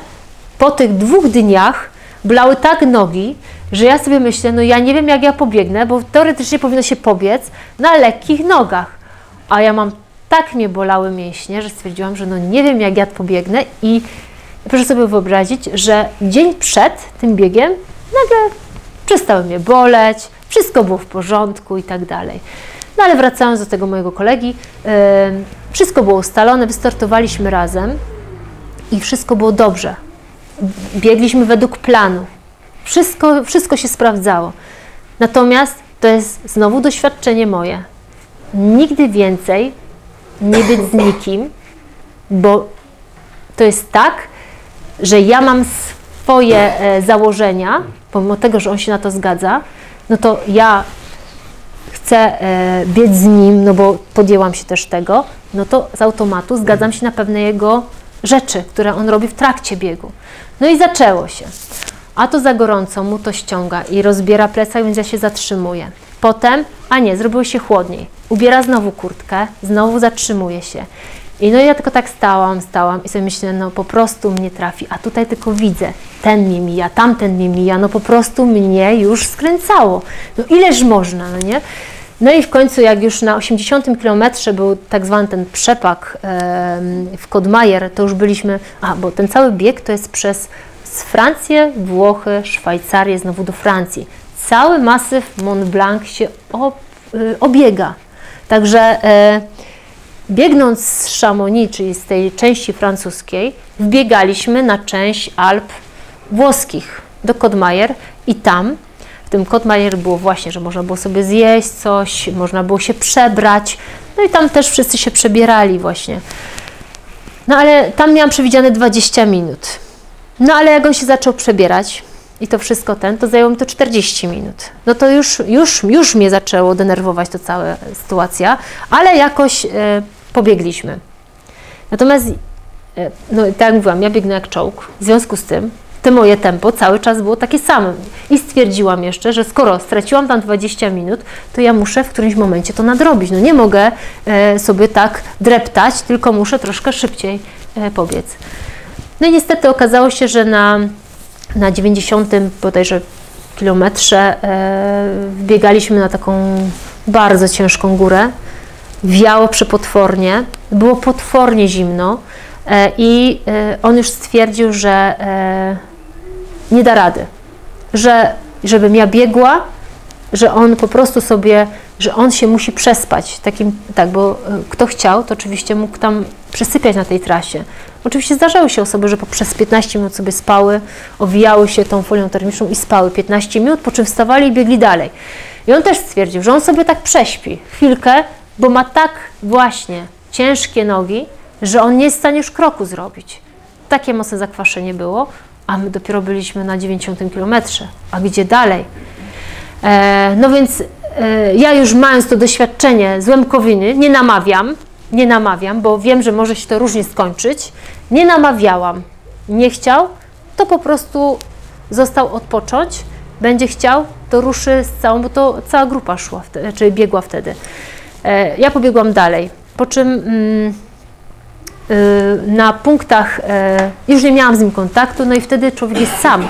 po tych dwóch dniach blały tak nogi, że ja sobie myślę, no ja nie wiem jak ja pobiegnę, bo teoretycznie powinno się pobiec na lekkich nogach. A ja mam tak mnie bolały mięśnie, że stwierdziłam, że no nie wiem jak ja pobiegnę i proszę sobie wyobrazić, że dzień przed tym biegiem nagle przestały mnie boleć, wszystko było w porządku i tak dalej. No ale wracając do tego mojego kolegi, yy, wszystko było ustalone, wystartowaliśmy razem i wszystko było dobrze. Biegliśmy według planu. Wszystko, wszystko się sprawdzało. Natomiast to jest znowu doświadczenie moje. Nigdy więcej nie być z nikim, bo to jest tak, że ja mam swoje e, założenia, pomimo tego, że on się na to zgadza, no to ja chcę e, biec z nim, no bo podjęłam się też tego, no to z automatu zgadzam się na pewne jego rzeczy, które on robi w trakcie biegu. No i zaczęło się. A to za gorąco mu to ściąga i rozbiera plecak, więc ja się zatrzymuję. Potem, a nie, zrobiło się chłodniej. Ubiera znowu kurtkę, znowu zatrzymuje się. I no ja tylko tak stałam, stałam i sobie myślę, no po prostu mnie trafi, a tutaj tylko widzę, ten mnie mija, tamten mnie mija, no po prostu mnie już skręcało. No ileż można, no nie? No i w końcu, jak już na 80 kilometrze był tak zwany ten przepak w Kodmajer, to już byliśmy, a bo ten cały bieg to jest przez z Francję, Włochy, Szwajcarię, znowu do Francji. Cały masyw Mont Blanc się y, obiega. Także e, biegnąc z Chamonix, czyli z tej części francuskiej, wbiegaliśmy na część Alp włoskich do Kodmajer i tam w tym Kodmajer było właśnie, że można było sobie zjeść coś, można było się przebrać. No i tam też wszyscy się przebierali właśnie. No ale tam miałam przewidziane 20 minut. No ale jak on się zaczął przebierać i to wszystko ten, to zajęło mi to 40 minut. No to już, już, już mnie zaczęło denerwować to cała sytuacja, ale jakoś e, pobiegliśmy. Natomiast, e, no tak jak mówiłam, ja biegnę jak czołg. W związku z tym te moje tempo cały czas było takie same. I stwierdziłam jeszcze, że skoro straciłam tam 20 minut, to ja muszę w którymś momencie to nadrobić. No nie mogę e, sobie tak dreptać, tylko muszę troszkę szybciej e, pobiec. No i niestety okazało się, że na, na 90 bodajże kilometrze e, wbiegaliśmy na taką bardzo ciężką górę. Wiało przepotwornie, było potwornie zimno e, i e, on już stwierdził, że nie da rady, że żebym ja biegła, że on po prostu sobie, że on się musi przespać. Takim, tak, bo e, kto chciał, to oczywiście mógł tam przesypiać na tej trasie. Oczywiście zdarzały się osoby, że przez 15 minut sobie spały, owijały się tą folią termiczną i spały 15 minut, po czym wstawali i biegli dalej. I on też stwierdził, że on sobie tak prześpi chwilkę, bo ma tak właśnie ciężkie nogi, że on nie jest w stanie już kroku zrobić. Takie mocne zakwaszenie było, a my dopiero byliśmy na 90 kilometrze. A gdzie dalej? E, no więc e, ja już mając to doświadczenie z Łemkowiny, nie namawiam, nie namawiam, bo wiem, że może się to różnie skończyć. Nie namawiałam. Nie chciał, to po prostu został odpocząć. Będzie chciał, to ruszy z całą, bo to cała grupa szła, wtedy, czyli biegła wtedy. E, ja pobiegłam dalej, po czym mm, y, na punktach już nie miałam z nim kontaktu, no i wtedy człowiek jest sam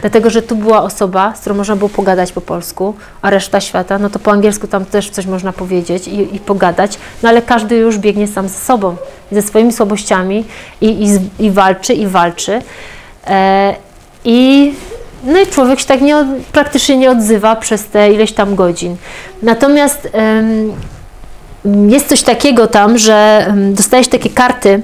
dlatego że tu była osoba, z którą można było pogadać po polsku, a reszta świata, no to po angielsku tam też coś można powiedzieć i, i pogadać, no ale każdy już biegnie sam ze sobą, ze swoimi słabościami i, i, i walczy, i walczy. E, I no i człowiek się tak nie, praktycznie nie odzywa przez te ileś tam godzin. Natomiast jest coś takiego tam, że dostajesz takie karty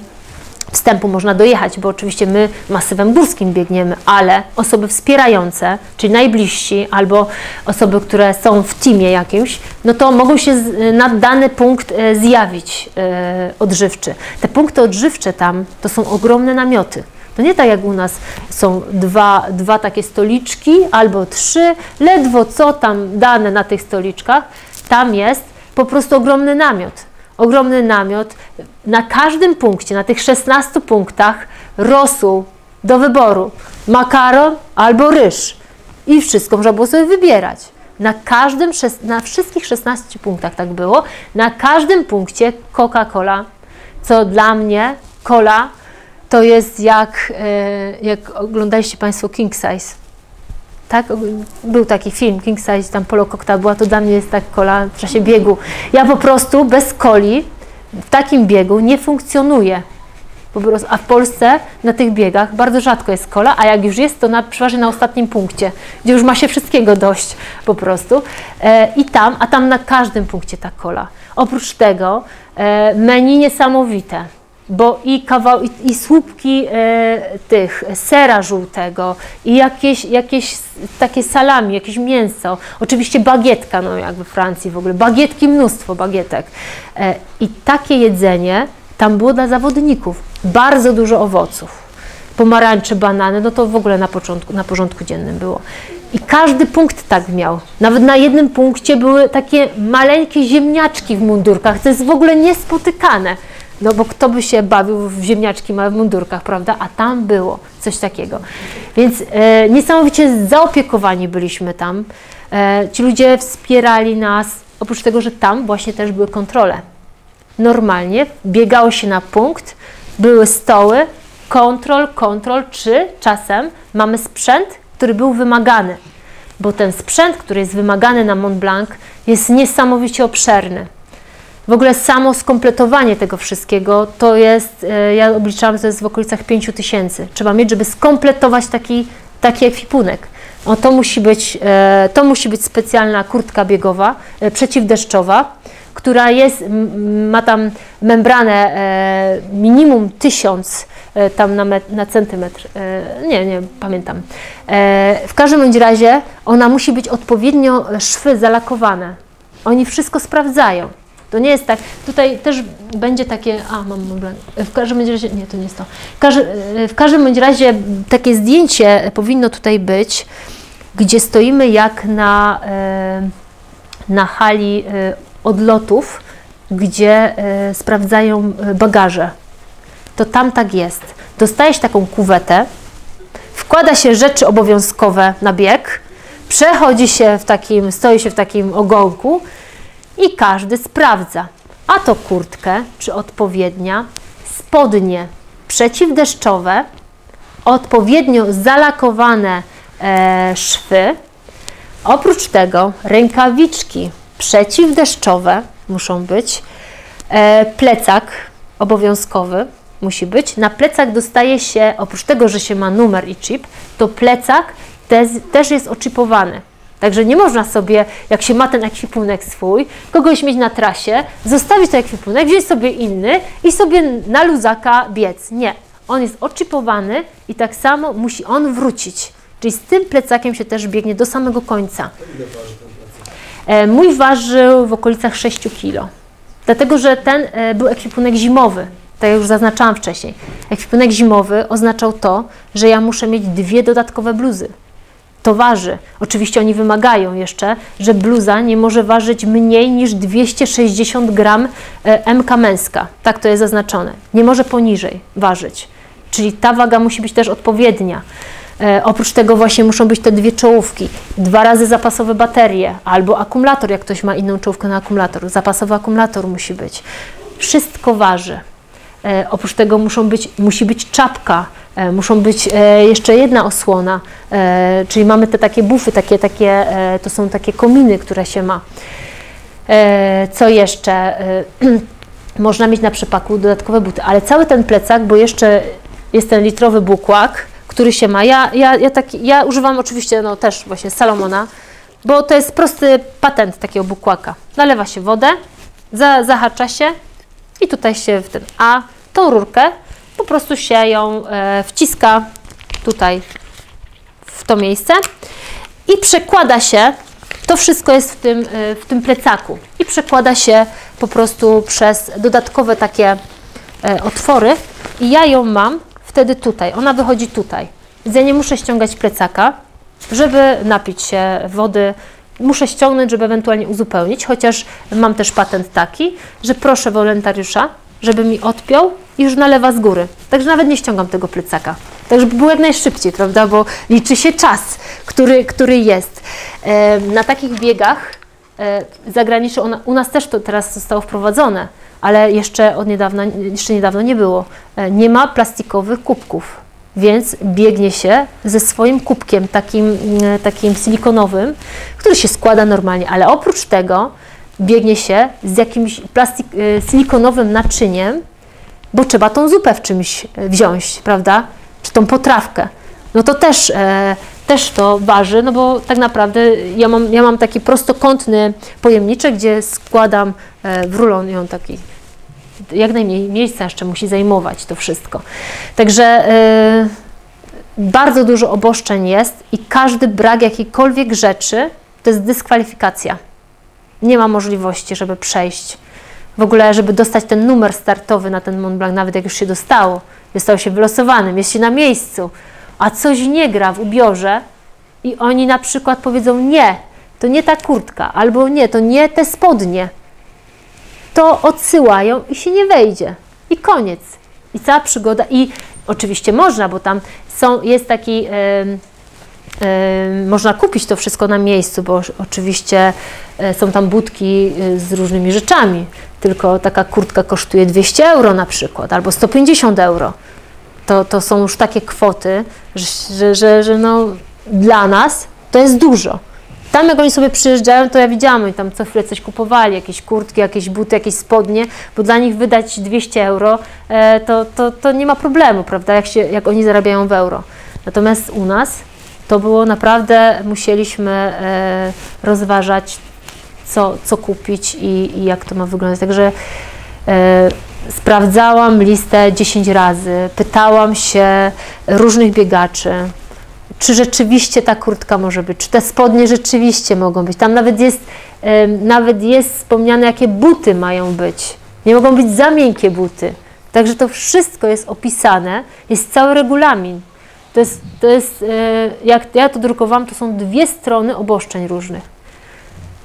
wstępu można dojechać, bo oczywiście my masywem górskim biegniemy, ale osoby wspierające, czyli najbliżsi albo osoby, które są w teamie jakimś, no to mogą się na dany punkt e, zjawić e, odżywczy. Te punkty odżywcze tam to są ogromne namioty. To nie tak jak u nas są dwa, dwa takie stoliczki albo trzy, ledwo co tam dane na tych stoliczkach, tam jest po prostu ogromny namiot ogromny namiot. Na każdym punkcie, na tych 16 punktach rosół do wyboru. Makaron albo ryż. I wszystko można było sobie wybierać. Na każdym, na wszystkich 16 punktach tak było. Na każdym punkcie Coca-Cola, co dla mnie cola to jest jak, e, jak oglądaliście Państwo King Size tak? Był taki film, King Size, tam Polo Cocktail, była to dla mnie jest tak kola w czasie biegu. Ja po prostu bez coli w takim biegu nie funkcjonuję. Po prostu, a w Polsce na tych biegach bardzo rzadko jest kola, a jak już jest, to na, przeważnie na ostatnim punkcie, gdzie już ma się wszystkiego dość po prostu. E, I tam, a tam na każdym punkcie ta kola. Oprócz tego e, menu niesamowite bo i kawał, i, i słupki e, tych sera żółtego, i jakieś, jakieś takie salami, jakieś mięso, oczywiście bagietka, no jak we Francji w ogóle, bagietki, mnóstwo bagietek. E, I takie jedzenie tam było dla zawodników, bardzo dużo owoców. Pomarańcze, banany, no to w ogóle na, początku, na porządku dziennym było. I każdy punkt tak miał. Nawet na jednym punkcie były takie maleńkie ziemniaczki w mundurkach, to jest w ogóle niespotykane. No bo kto by się bawił w ziemniaczki małe w mundurkach, prawda? A tam było coś takiego. Więc e, niesamowicie zaopiekowani byliśmy tam. E, ci ludzie wspierali nas, oprócz tego, że tam właśnie też były kontrole. Normalnie biegało się na punkt, były stoły, kontrol, kontrol, czy czasem mamy sprzęt, który był wymagany. Bo ten sprzęt, który jest wymagany na Mont Blanc, jest niesamowicie obszerny. W ogóle samo skompletowanie tego wszystkiego to jest, e, ja obliczałam, że to jest w okolicach 5 tysięcy. Trzeba mieć, żeby skompletować taki, taki ekwipunek. O, to, musi być, e, to musi być specjalna kurtka biegowa, e, przeciwdeszczowa, która jest, ma tam membranę minimum 1000 tam na, na centymetr, nie, nie pamiętam. W każdym razie ona musi być odpowiednio szwy zalakowane. Oni wszystko sprawdzają. To nie jest tak. Tutaj też będzie takie. A, mam, w każdym razie. Nie, to nie jest to. W, w każdym razie takie zdjęcie powinno tutaj być, gdzie stoimy jak na, e, na hali e, odlotów, gdzie e, sprawdzają bagaże. To tam tak jest. Dostajesz taką kuwetę, wkłada się rzeczy obowiązkowe na bieg, przechodzi się w takim, stoi się w takim ogonku i każdy sprawdza. A to kurtkę, czy odpowiednia, spodnie przeciwdeszczowe, odpowiednio zalakowane e, szwy. Oprócz tego rękawiczki przeciwdeszczowe muszą być, e, plecak obowiązkowy musi być. Na plecak dostaje się, oprócz tego, że się ma numer i chip, to plecak te, też jest oczipowany. Także nie można sobie, jak się ma ten ekwipunek swój, kogoś mieć na trasie, zostawić ten ekwipunek, wziąć sobie inny i sobie na luzaka biec. Nie. On jest oczipowany i tak samo musi on wrócić. Czyli z tym plecakiem się też biegnie do samego końca. E, mój ważył w okolicach 6 kg. Dlatego, że ten e, był ekwipunek zimowy. Tak jak już zaznaczałam wcześniej. Ekwipunek zimowy oznaczał to, że ja muszę mieć dwie dodatkowe bluzy to waży. Oczywiście oni wymagają jeszcze, że bluza nie może ważyć mniej niż 260 gram e, MK męska. Tak to jest zaznaczone. Nie może poniżej ważyć. Czyli ta waga musi być też odpowiednia. E, oprócz tego właśnie muszą być te dwie czołówki, dwa razy zapasowe baterie albo akumulator, jak ktoś ma inną czołówkę na akumulator. Zapasowy akumulator musi być. Wszystko waży. E, oprócz tego muszą być, musi być czapka muszą być e, jeszcze jedna osłona, e, czyli mamy te takie bufy, takie, takie, to są takie kominy, które się ma. Co jeszcze? Można mieć na przepaku dodatkowe buty, ale cały ten plecak, bo jeszcze jest ten litrowy bukłak, który się ma. Ja, ja, ja, taki, ja używam oczywiście no, też właśnie Salomona, bo to jest prosty patent takiego bukłaka. Nalewa się wodę, za, zahacza się i tutaj się w ten, a tą rurkę po prostu się ją e, wciska tutaj w to miejsce i przekłada się, to wszystko jest w tym, e, w tym plecaku. I przekłada się po prostu przez dodatkowe takie e, otwory i ja ją mam wtedy tutaj, ona wychodzi tutaj, więc ja nie muszę ściągać plecaka, żeby napić się wody, muszę ściągnąć, żeby ewentualnie uzupełnić, chociaż mam też patent taki, że proszę wolontariusza, żeby mi odpiął i już nalewa z góry. Także nawet nie ściągam tego plecaka. Tak, żeby było jak najszybciej, prawda, bo liczy się czas, który, który jest. E, na takich biegach e, zagranicznych, u nas też to teraz zostało wprowadzone, ale jeszcze od niedawna, jeszcze niedawno nie było. E, nie ma plastikowych kubków, więc biegnie się ze swoim kubkiem takim, takim silikonowym, który się składa normalnie, ale oprócz tego biegnie się z jakimś plastik, silikonowym naczyniem, bo trzeba tą zupę w czymś wziąć, prawda? Czy tą potrawkę. No to też, e, też to waży, no bo tak naprawdę ja mam, ja mam taki prostokątny pojemniczek, gdzie składam e, w rulon ją taki jak najmniej miejsca jeszcze musi zajmować to wszystko. Także e, bardzo dużo oboszczeń jest i każdy brak jakiejkolwiek rzeczy to jest dyskwalifikacja. Nie ma możliwości, żeby przejść w ogóle, żeby dostać ten numer startowy na ten Mont Blanc, nawet jak już się dostało, zostało się wylosowanym, jest się na miejscu, a coś nie gra w ubiorze i oni na przykład powiedzą nie, to nie ta kurtka, albo nie, to nie te spodnie, to odsyłają i się nie wejdzie. I koniec. I cała przygoda. I oczywiście można, bo tam są, jest taki... Yy, można kupić to wszystko na miejscu, bo oczywiście e, są tam budki e, z różnymi rzeczami tylko taka kurtka kosztuje 200 euro na przykład, albo 150 euro. To, to są już takie kwoty, że, że, że no, dla nas to jest dużo. Tam jak oni sobie przyjeżdżają, to ja widziałam, oni tam co chwilę coś kupowali, jakieś kurtki, jakieś buty, jakieś spodnie, bo dla nich wydać 200 euro e, to, to, to nie ma problemu, prawda, jak, się, jak oni zarabiają w euro. Natomiast u nas to było naprawdę, musieliśmy e, rozważać co, co kupić i, i jak to ma wyglądać. Także e, sprawdzałam listę 10 razy, pytałam się różnych biegaczy, czy rzeczywiście ta kurtka może być, czy te spodnie rzeczywiście mogą być. Tam nawet jest, e, nawet jest wspomniane, jakie buty mają być. Nie mogą być za miękkie buty. Także to wszystko jest opisane, jest cały regulamin. To jest, to jest e, jak ja to drukowałam, to są dwie strony oboszczeń różnych.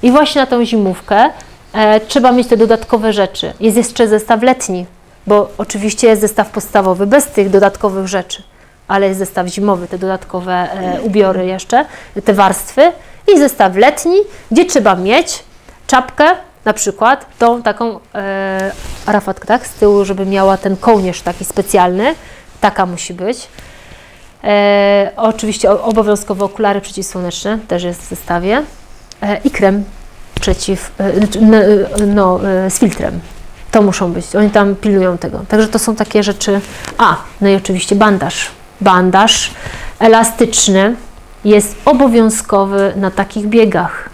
I właśnie na tą zimówkę e, trzeba mieć te dodatkowe rzeczy. Jest jeszcze zestaw letni, bo oczywiście jest zestaw podstawowy bez tych dodatkowych rzeczy, ale jest zestaw zimowy, te dodatkowe e, ubiory jeszcze, te warstwy i zestaw letni, gdzie trzeba mieć czapkę, na przykład tą taką e, arafatkę, tak, z tyłu, żeby miała ten kołnierz taki specjalny, taka musi być. E, oczywiście obowiązkowo okulary przeciwsłoneczne też jest w zestawie. E, i krem przeciw, e, e, no, z filtrem. To muszą być, oni tam pilują tego. Także to są takie rzeczy. A, no i oczywiście bandaż. Bandaż elastyczny jest obowiązkowy na takich biegach.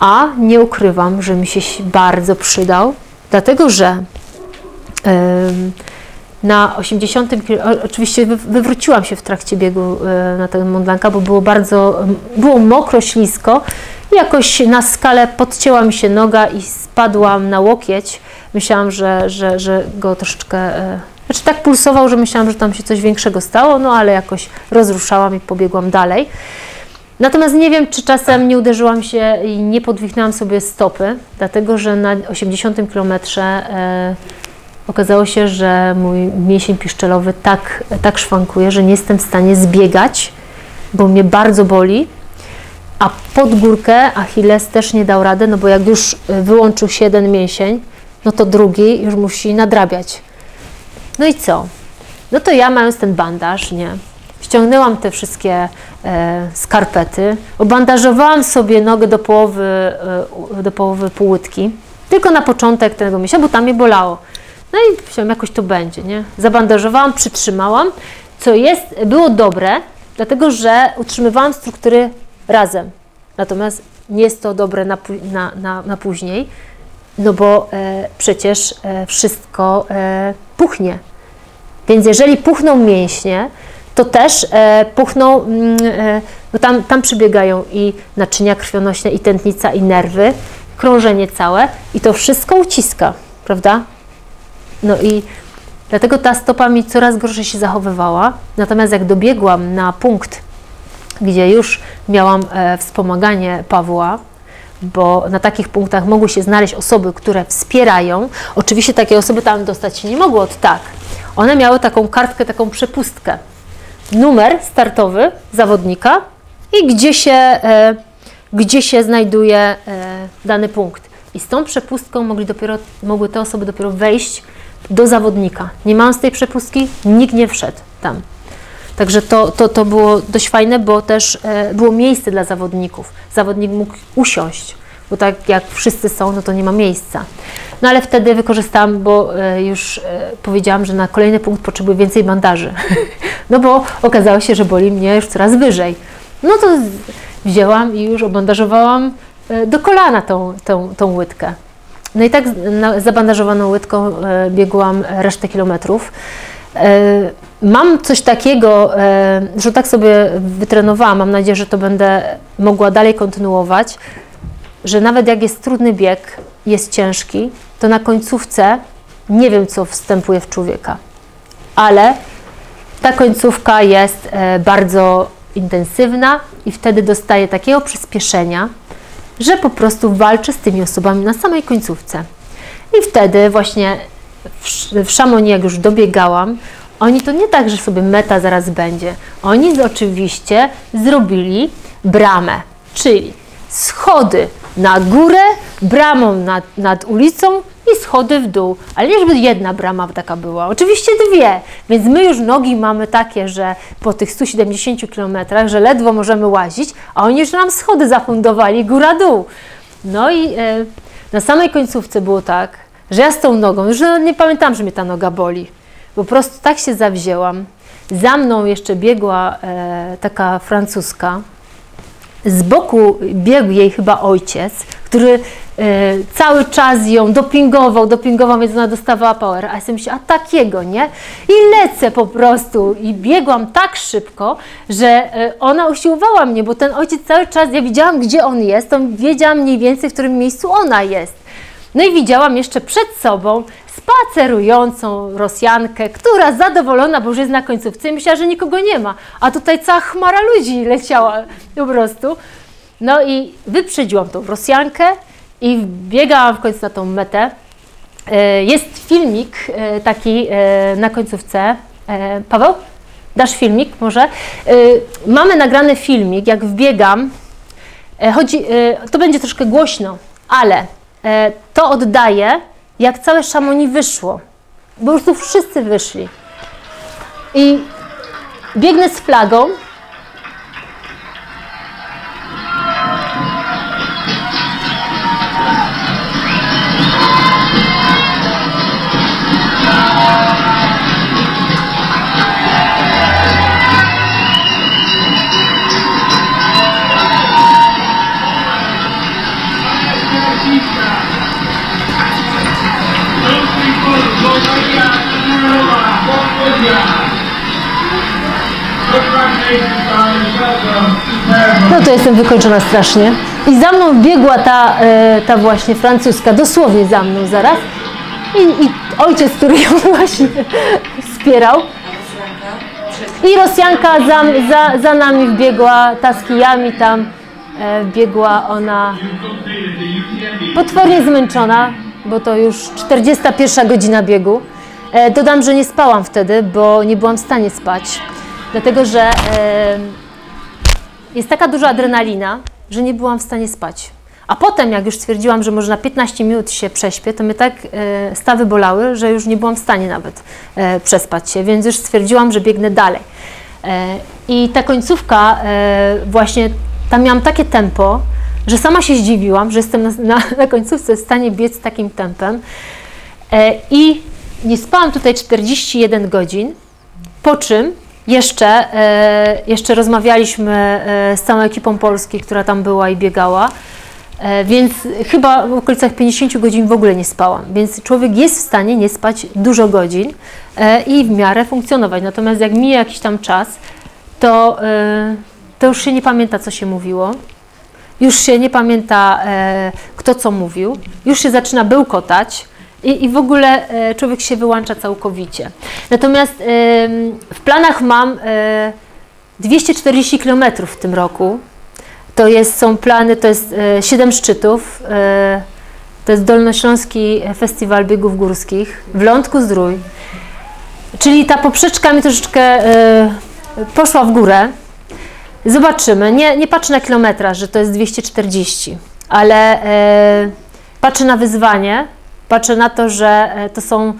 A nie ukrywam, że mi się bardzo przydał, dlatego że yy, na 80 oczywiście wywróciłam się w trakcie biegu na ten Mont Blanca, bo było bardzo, było mokro, ślisko Jakoś na skalę podcięła mi się noga i spadłam na łokieć. Myślałam, że, że, że go troszeczkę. E, znaczy tak pulsował, że myślałam, że tam się coś większego stało, no ale jakoś rozruszałam i pobiegłam dalej. Natomiast nie wiem, czy czasem nie uderzyłam się i nie podwichnęłam sobie stopy, dlatego że na 80 kilometrze e, okazało się, że mój mięsień piszczelowy tak, tak szwankuje, że nie jestem w stanie zbiegać, bo mnie bardzo boli a pod górkę Achilles też nie dał rady, no bo jak już wyłączył się jeden mięsień, no to drugi już musi nadrabiać. No i co? No to ja mając ten bandaż, nie? Ściągnęłam te wszystkie e, skarpety, obandażowałam sobie nogę do połowy, e, do połowy półłytki, tylko na początek tego miesiąca, bo tam mnie bolało. No i myślałam, jakoś to będzie, nie? Zabandażowałam, przytrzymałam, co jest, było dobre, dlatego że utrzymywałam struktury razem. Natomiast nie jest to dobre na, na, na, na później, no bo e, przecież e, wszystko e, puchnie. Więc jeżeli puchną mięśnie, to też e, puchną, mm, e, no tam, tam przybiegają i naczynia krwionośne, i tętnica, i nerwy, krążenie całe i to wszystko uciska, prawda? No i dlatego ta stopa mi coraz gorzej się zachowywała. Natomiast jak dobiegłam na punkt, gdzie już miałam e, wspomaganie Pawła, bo na takich punktach mogły się znaleźć osoby, które wspierają. Oczywiście takie osoby tam dostać się nie mogły od tak. One miały taką kartkę, taką przepustkę. Numer startowy zawodnika i gdzie się, e, gdzie się znajduje e, dany punkt. I z tą przepustką mogli dopiero, mogły te osoby dopiero wejść do zawodnika. Nie mając tej przepustki, nikt nie wszedł tam. Także to, to, to było dość fajne, bo też e, było miejsce dla zawodników. Zawodnik mógł usiąść, bo tak jak wszyscy są, no to nie ma miejsca. No ale wtedy wykorzystałam, bo e, już e, powiedziałam, że na kolejny punkt potrzebuję więcej bandaży. no bo okazało się, że boli mnie już coraz wyżej. No to wzięłam i już obandażowałam do kolana tą, tą, tą łydkę. No i tak zabandażowaną łydką e, biegłam resztę kilometrów. E, Mam coś takiego, e, że tak sobie wytrenowałam, mam nadzieję, że to będę mogła dalej kontynuować, że nawet jak jest trudny bieg, jest ciężki, to na końcówce nie wiem, co wstępuje w człowieka, ale ta końcówka jest bardzo intensywna i wtedy dostaję takiego przyspieszenia, że po prostu walczę z tymi osobami na samej końcówce. I wtedy właśnie w, Szamonie, jak już dobiegałam, oni to nie tak, że sobie meta zaraz będzie. Oni oczywiście zrobili bramę, czyli schody na górę, bramą nad, nad ulicą i schody w dół. Ale nie, żeby jedna brama taka była, oczywiście dwie. Więc my już nogi mamy takie, że po tych 170 km, że ledwo możemy łazić, a oni już nam schody zafundowali góra-dół. No i e, na samej końcówce było tak, że ja z tą nogą, już nie pamiętam, że mnie ta noga boli. Po prostu tak się zawzięłam. Za mną jeszcze biegła e, taka francuska. Z boku biegł jej chyba ojciec, który e, cały czas ją dopingował, dopingował, więc ona dostawała power. A ja sobie a takiego, nie? I lecę po prostu i biegłam tak szybko, że e, ona usiłowała mnie, bo ten ojciec cały czas, ja widziałam, gdzie on jest, to wiedziałam mniej więcej, w którym miejscu ona jest. No i widziałam jeszcze przed sobą spacerującą Rosjankę, która zadowolona, bo już jest na końcówce i myślała, że nikogo nie ma. A tutaj cała chmara ludzi leciała po prostu. No i wyprzedziłam tą Rosjankę i biegałam w końcu na tą metę. E, jest filmik e, taki e, na końcówce. Paweł, dasz filmik może? Mamy nagrany filmik, jak wbiegam. Chodzi, to będzie troszkę głośno, ale to oddaje jak całe Szamoni wyszło. Po prostu wszyscy wyszli. I biegnę z flagą. No to jestem wykończona strasznie. I za mną biegła ta, e, ta właśnie francuska, dosłownie za mną zaraz. I, i ojciec, który ją właśnie wspierał. I Rosjanka za, za, za nami wbiegła, ta z kijami tam, e, biegła ona potwornie zmęczona, bo to już 41 godzina biegu. E, dodam, że nie spałam wtedy, bo nie byłam w stanie spać, dlatego że e, jest taka duża adrenalina, że nie byłam w stanie spać. A potem, jak już stwierdziłam, że może na 15 minut się prześpię, to mnie tak e, stawy bolały, że już nie byłam w stanie nawet e, przespać się, więc już stwierdziłam, że biegnę dalej. E, I ta końcówka, e, właśnie tam miałam takie tempo, że sama się zdziwiłam, że jestem na, na, na końcówce w stanie biec takim tempem. I nie spałam tutaj 41 godzin, po czym jeszcze, e, jeszcze rozmawialiśmy e, z całą ekipą Polski, która tam była i biegała. E, więc chyba w okolicach 50 godzin w ogóle nie spałam. Więc człowiek jest w stanie nie spać dużo godzin i w miarę funkcjonować. Natomiast jak mija jakiś tam czas, to, to już się nie pamięta, co się mówiło. Już się nie pamięta, kto co mówił. Już się zaczyna bełkotać. I, I w ogóle człowiek się wyłącza całkowicie. Natomiast w planach mam 240 km w tym roku. To jest, są plany, to jest e, siedem szczytów. E, to jest Dolnośląski Festiwal Biegów Górskich w Lądku Zdrój. Czyli ta poprzeczka mi troszeczkę e, poszła w górę. Zobaczymy. Nie, nie patrzę na kilometraż, że to jest 240, ale patrzę na wyzwanie, patrzę na to, że to są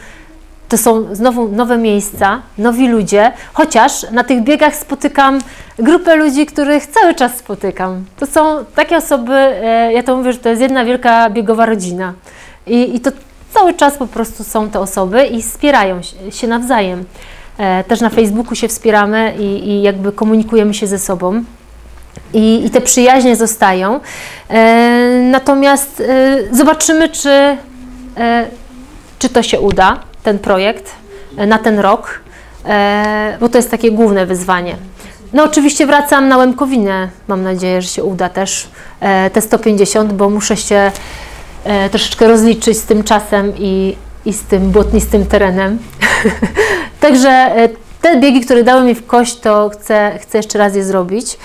to są znowu nowe miejsca, nowi ludzie, chociaż na tych biegach spotykam grupę ludzi, których cały czas spotykam. To są takie osoby, e, ja to mówię, że to jest jedna wielka biegowa rodzina. I, i to cały czas po prostu są te osoby i wspierają się nawzajem. E, też na Facebooku się wspieramy i, i jakby komunikujemy się ze sobą. I, i te przyjaźnie zostają. E, natomiast zobaczymy, czy, czy to się uda ten projekt e, na ten rok, e, bo to jest takie główne wyzwanie. No oczywiście wracam na Łemkowinę, mam nadzieję, że się uda też e, te 150, bo muszę się troszeczkę rozliczyć z tym czasem i, i z tym błotnistym terenem. Także te biegi, które dały mi w kość, to chcę, chcę jeszcze raz je zrobić.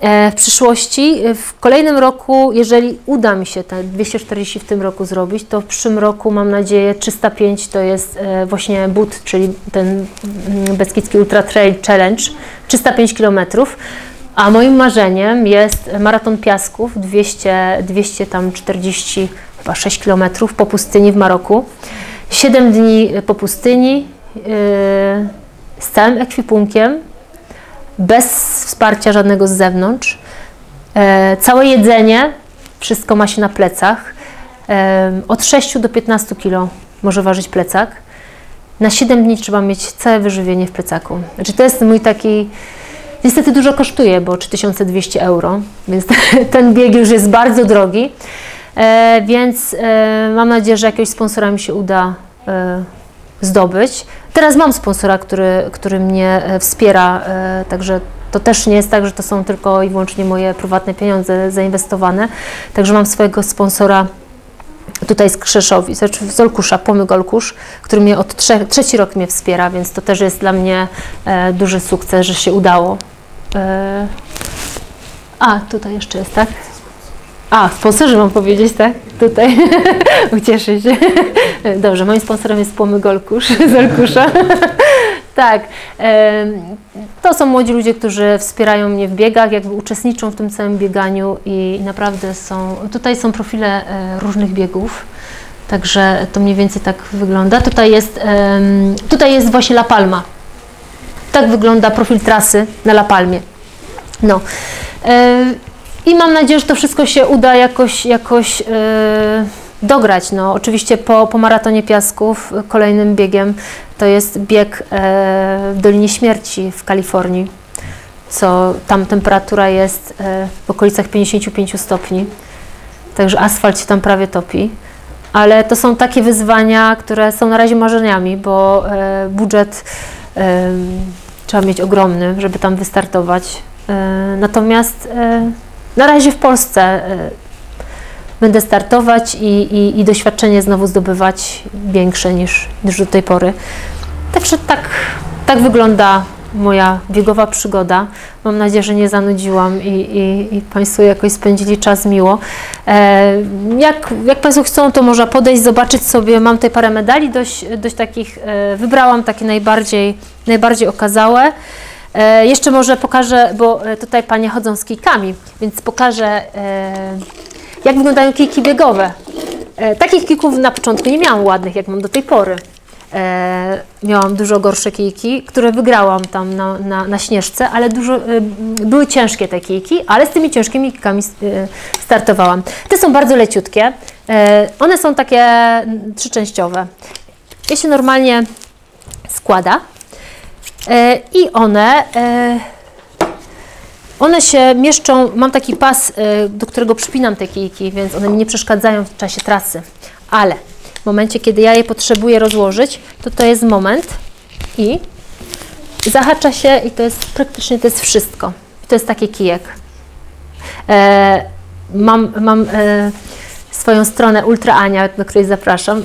E, w przyszłości. W kolejnym roku, jeżeli uda mi się te 240 w tym roku zrobić, to w przyszłym roku mam nadzieję 305 to jest e, właśnie but, czyli ten mm, Beskidzki Ultra Trail Challenge, 305 km. A moim marzeniem jest maraton piasków 200, 200 tam 40 chyba 6 km po pustyni w Maroku. 7 dni po pustyni yy, z całym ekwipunkiem, bez wsparcia żadnego z zewnątrz. E, całe jedzenie, wszystko ma się na plecach. E, od 6 do 15 kg może ważyć plecak. Na 7 dni trzeba mieć całe wyżywienie w plecaku. Znaczy to jest mój taki... Niestety dużo kosztuje, bo 3200 euro, więc ten bieg już jest bardzo drogi. E, więc mam nadzieję, że jakiegoś sponsora mi się uda zdobyć. Teraz mam sponsora, który, który mnie wspiera, także to też nie jest tak, że to są tylko i wyłącznie moje prywatne pieniądze zainwestowane. Także mam swojego sponsora tutaj z Krzeszowi, znaczy z Olkusza, Pomyk Olkusz, który mnie od trzech, trzeci rok mnie wspiera, więc to też jest dla mnie e, duży sukces, że się udało. E, a, tutaj jeszcze jest, tak? A, sponsorzy mam powiedzieć, tak? Tutaj. Ucieszę się. Dobrze, moim sponsorem jest Płomy Golkusz z Olkusza. tak. To są młodzi ludzie, którzy wspierają mnie w biegach, jakby uczestniczą w tym całym bieganiu i naprawdę są, tutaj są profile e, różnych biegów. Także to mniej więcej tak wygląda. Tutaj jest, tutaj jest właśnie La Palma. Tak wygląda profil trasy na La Palmie. No. E, i mam nadzieję, że to wszystko się uda jakoś, jakoś yy, dograć. No, oczywiście po, po maratonie piasków kolejnym biegiem to jest bieg yy, w Dolinie Śmierci w Kalifornii, co tam temperatura jest yy, w okolicach 55 stopni, także asfalt się tam prawie topi. Ale to są takie wyzwania, które są na razie marzeniami, bo budżet trzeba mieć ogromny, żeby tam wystartować. Natomiast na razie w Polsce e, będę startować i, i, i doświadczenie znowu zdobywać większe niż, niż do tej pory. Także tak, tak wygląda moja biegowa przygoda. Mam nadzieję, że nie zanudziłam i, i, i Państwo jakoś spędzili czas miło. E, jak, jak Państwo chcą, to można podejść, zobaczyć sobie. Mam tutaj parę medali, dość, dość takich, e, wybrałam takie najbardziej, najbardziej okazałe. E, jeszcze może pokażę, bo e, tutaj panie chodzą z kijkami, więc pokażę, e, jak wyglądają kijki biegowe. Takich kijków na początku nie miałam ładnych, jak mam do tej pory. miałam dużo gorsze kijki, które wygrałam tam na, na, na śnieżce, ale dużo, były ciężkie te kijki, ale z tymi ciężkimi kijkami startowałam. Te są bardzo leciutkie. one są takie trzyczęściowe. Je się normalnie składa E, I one, e, one się mieszczą, mam taki pas, y, do którego przypinam te kijki, więc one mi nie przeszkadzają w czasie trasy. Ale w momencie, kiedy ja je potrzebuję rozłożyć, to to jest moment i zahacza się i to jest praktycznie to jest wszystko. To jest taki kijek. E, mam mam e, swoją stronę Ultra Ania, do której zapraszam.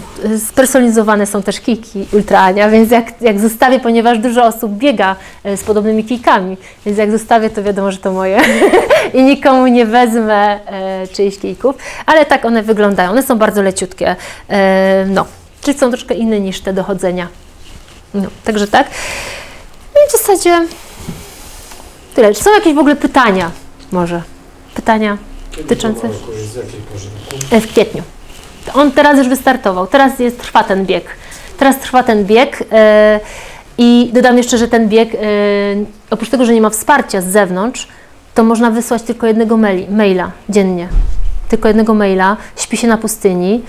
Spersonalizowane są też kijki Ultra Ania, więc jak, jak zostawię, ponieważ dużo osób biega e, z podobnymi kijkami, więc jak zostawię, to wiadomo, że to moje i nikomu nie wezmę e, czyichś kijków, ale tak one wyglądają. One są bardzo leciutkie, e, no, czyli są troszkę inne niż te dochodzenia. No, także tak. No i w zasadzie tyle. Czy są jakieś w ogóle pytania? Może pytania roku? E, w kwietniu. On teraz już wystartował, teraz jest, trwa ten bieg. Teraz trwa ten bieg e, i dodam jeszcze, że ten bieg, e, oprócz tego, że nie ma wsparcia z zewnątrz, to można wysłać tylko jednego maili, maila dziennie. Tylko jednego maila, śpi się na pustyni,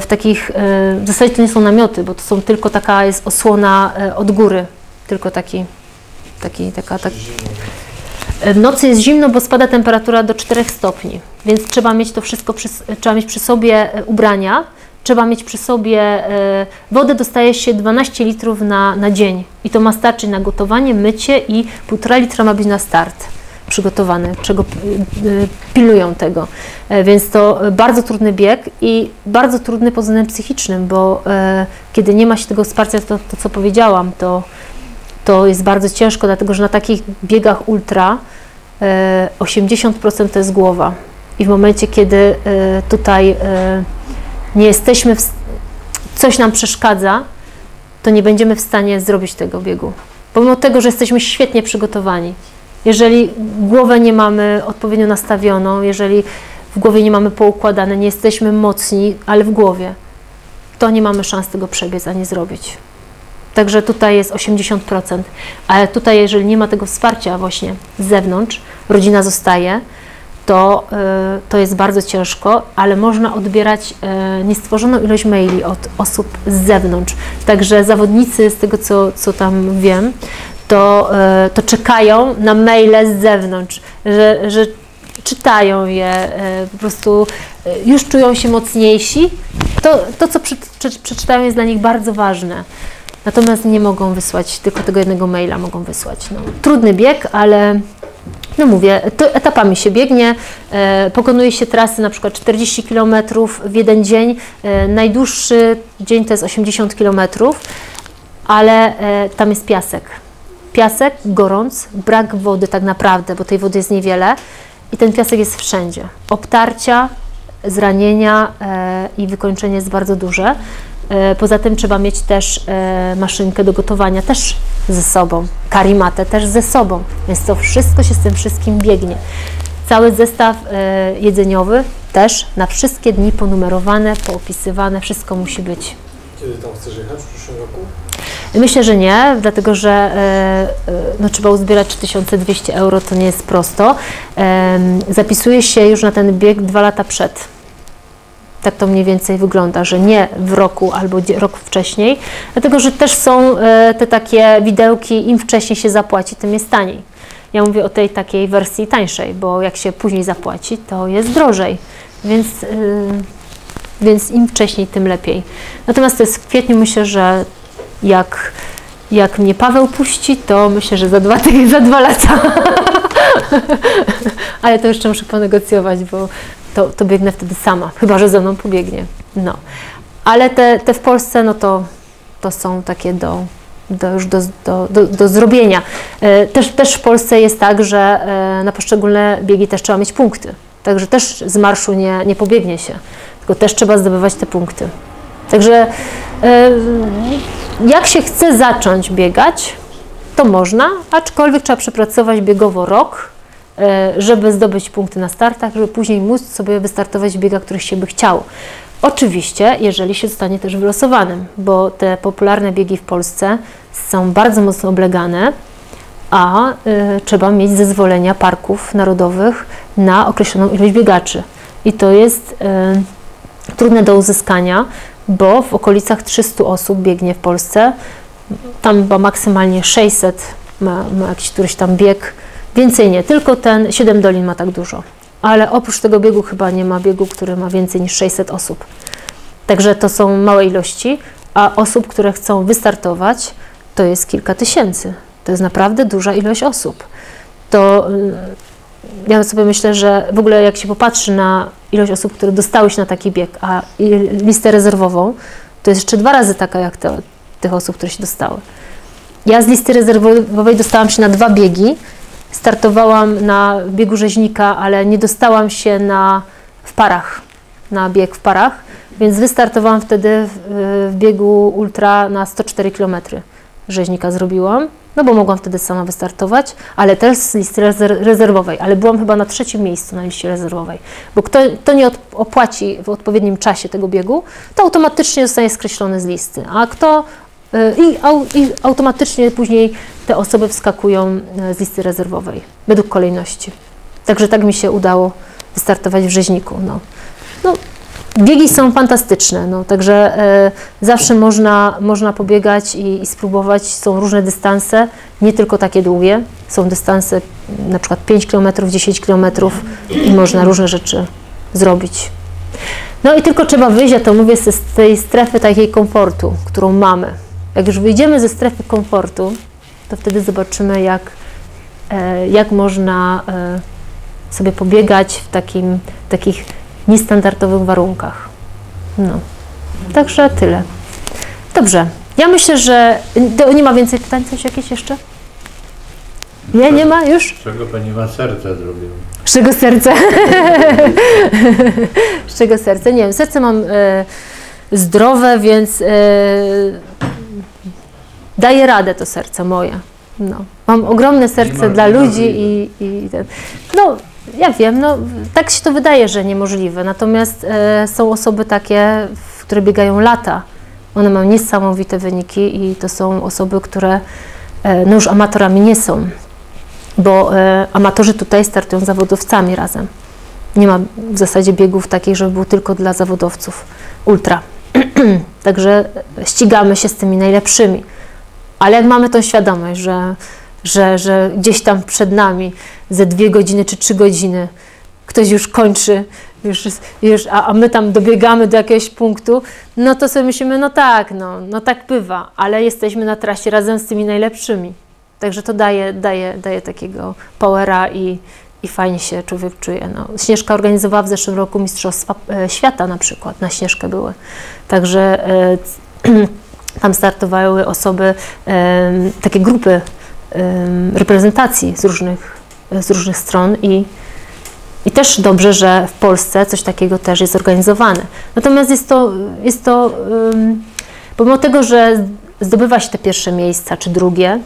w takich, w zasadzie to nie są namioty, bo to są tylko taka jest osłona od góry, tylko taki, taki taka, tak, w nocy jest zimno, bo spada temperatura do 4 stopni, więc trzeba mieć to wszystko, przy, trzeba mieć przy sobie e, ubrania, trzeba mieć przy sobie e, wodę, dostaje się 12 litrów na, na dzień i to ma starczyć na gotowanie, mycie i 1,5 litra ma być na start przygotowany, czego e, e, pilnują tego. E, Więc to bardzo trudny bieg i bardzo trudny pod względem psychicznym, bo e, kiedy nie ma się tego wsparcia, to, to co powiedziałam, to to jest bardzo ciężko, dlatego że na takich biegach ultra e, 80% to jest głowa. I w momencie, kiedy e, tutaj e, nie jesteśmy, w, coś nam przeszkadza, to nie będziemy w stanie zrobić tego biegu. Pomimo tego, że jesteśmy świetnie przygotowani. Jeżeli głowę nie mamy odpowiednio nastawioną, jeżeli w głowie nie mamy poukładane, nie jesteśmy mocni, ale w głowie, to nie mamy szans tego przebiec ani zrobić. Także tutaj jest 80%, ale tutaj, jeżeli nie ma tego wsparcia właśnie z zewnątrz, rodzina zostaje, to, y, to jest bardzo ciężko, ale można odbierać y, niestworzoną ilość maili od osób z zewnątrz. Także zawodnicy, z tego co, co tam wiem, to, y, to czekają na maile z zewnątrz, że, że czytają je, po prostu już czują się mocniejsi. To, to co prze, prze, przeczytają, jest dla nich bardzo ważne. Natomiast nie mogą wysłać tylko tego jednego maila, mogą wysłać. No, trudny bieg, ale no mówię, to etapami się biegnie, e, pokonuje się trasy na przykład 40 km w jeden dzień, e, najdłuższy dzień to jest 80 km, ale e, tam jest piasek. Piasek, gorąc, brak wody tak naprawdę, bo tej wody jest niewiele i ten piasek jest wszędzie. Obtarcia, zranienia e, i wykończenie jest bardzo duże. E, Poza tym trzeba mieć też e, maszynkę do gotowania też ze sobą, karimatę też ze sobą, więc to wszystko się z tym wszystkim biegnie. Cały zestaw e, jedzeniowy też na wszystkie dni ponumerowane, poopisywane, wszystko musi być. Kiedy tam chcesz jechać w przyszłym roku? Myślę, że nie, dlatego że no, trzeba uzbierać 3200 euro, to nie jest prosto. Zapisuje się już na ten bieg dwa lata przed. Tak to mniej więcej wygląda, że nie w roku albo rok wcześniej, dlatego że też są e, te takie widełki, im wcześniej się zapłaci, tym jest taniej. Ja mówię o tej takiej wersji tańszej, bo jak się później zapłaci, to jest drożej, więc, y, więc im wcześniej, tym lepiej. Natomiast to jest w kwietniu, myślę, że jak, jak mnie Paweł puści, to myślę, że za dwa, za dwa lata. Ale to jeszcze muszę ponegocjować, bo to, to biegnę wtedy sama, chyba że ze mną pobiegnie. No. Ale te, te w Polsce, no to, to są takie do, do już do, do, do, do zrobienia. E, Też, też w Polsce jest tak, że e, na poszczególne biegi też trzeba mieć punkty. Także też z marszu nie, nie pobiegnie się, tylko też trzeba zdobywać te punkty. Także e, jak się chce zacząć biegać, to można, aczkolwiek trzeba przepracować biegowo rok, żeby zdobyć punkty na startach, żeby później móc sobie wystartować w biegach, których się by chciało. Oczywiście, jeżeli się zostanie też wylosowanym, bo te popularne biegi w Polsce są bardzo mocno oblegane, a y, trzeba mieć zezwolenia parków narodowych na określoną ilość biegaczy. I to jest y, trudne do uzyskania, bo w okolicach 300 osób biegnie w Polsce. Tam chyba maksymalnie 600 ma, ma jakiś któryś tam bieg Więcej nie, tylko ten 7 dolin ma tak dużo. Ale oprócz tego biegu chyba nie ma biegu, który ma więcej niż 600 osób. Także to są małe ilości, a osób, które chcą wystartować, to jest kilka tysięcy. To jest naprawdę duża ilość osób. To y, ja sobie myślę, że w ogóle jak się popatrzy na ilość osób, które dostały się na taki bieg, a listę rezerwową, to jest jeszcze dwa razy taka jak te, tych osób, które się dostały. Ja z listy rezerwowej dostałam się na dwa biegi. Startowałam na biegu rzeźnika, ale nie dostałam się na, w parach, na bieg w parach, więc wystartowałam wtedy w, w biegu ultra na 104 km. Rzeźnika zrobiłam, no bo mogłam wtedy sama wystartować, ale też z listy rezer- rezerwowej, ale byłam chyba na trzecim miejscu na liście rezerwowej, bo kto, kto nie opłaci w odpowiednim czasie tego biegu, to automatycznie zostanie skreślony z listy, a kto i, i automatycznie później te osoby wskakują y, z listy rezerwowej według kolejności. Także tak mi się udało wystartować w rzeźniku. No. No, biegi są fantastyczne, no, także e, zawsze można, można pobiegać i, i spróbować. Są różne dystanse, nie tylko takie długie. Są dystanse na przykład 5 km, 10 km i można różne rzeczy zrobić. No i tylko trzeba wyjść, ja to mówię, z tej strefy takiej komfortu, którą mamy. Jak już wyjdziemy ze strefy komfortu, to wtedy zobaczymy, jak, e, jak można e, sobie pobiegać w takim, takich niestandardowych warunkach. No, także tyle. Dobrze, ja myślę, że to nie ma więcej pytań, coś jakieś jeszcze? Nie, nie ma już? Z czego pani ma serce zrobiło? Z czego serce? Z czego serce? Nie wiem, serce mam e, zdrowe, więc daje radę to serce moje. No. Mam ogromne serce ma- dla ludzi i, i ten. no ja wiem, no tak się to wydaje, że niemożliwe. Natomiast e, są osoby takie, które biegają lata. One mają niesamowite wyniki i to są osoby, które e, no już amatorami nie są bo e, amatorzy tutaj startują zawodowcami razem. Nie ma w zasadzie biegów takich, żeby był tylko dla zawodowców ultra. Także ścigamy się z tymi najlepszymi. Ale jak mamy tą świadomość, że, że, że gdzieś tam przed nami ze dwie godziny czy trzy godziny ktoś już kończy, już, już, a, a my tam dobiegamy do jakiegoś punktu, no to sobie myślimy, no tak, no, no tak bywa, ale jesteśmy na trasie razem z tymi najlepszymi. Także to daje, daje, daje takiego powera i, i fajnie się człowiek czuje. No, Śnieżka organizowała w zeszłym roku Mistrzostwa e, Świata na przykład, na Śnieżkę były. Także e, tam startowały osoby, e, takie grupy reprezentacji z różnych, z różnych stron i, i też dobrze, że w Polsce coś takiego też jest zorganizowane. Natomiast jest to, jest to ym, pomimo tego, że zdobywa się te pierwsze miejsca czy drugie,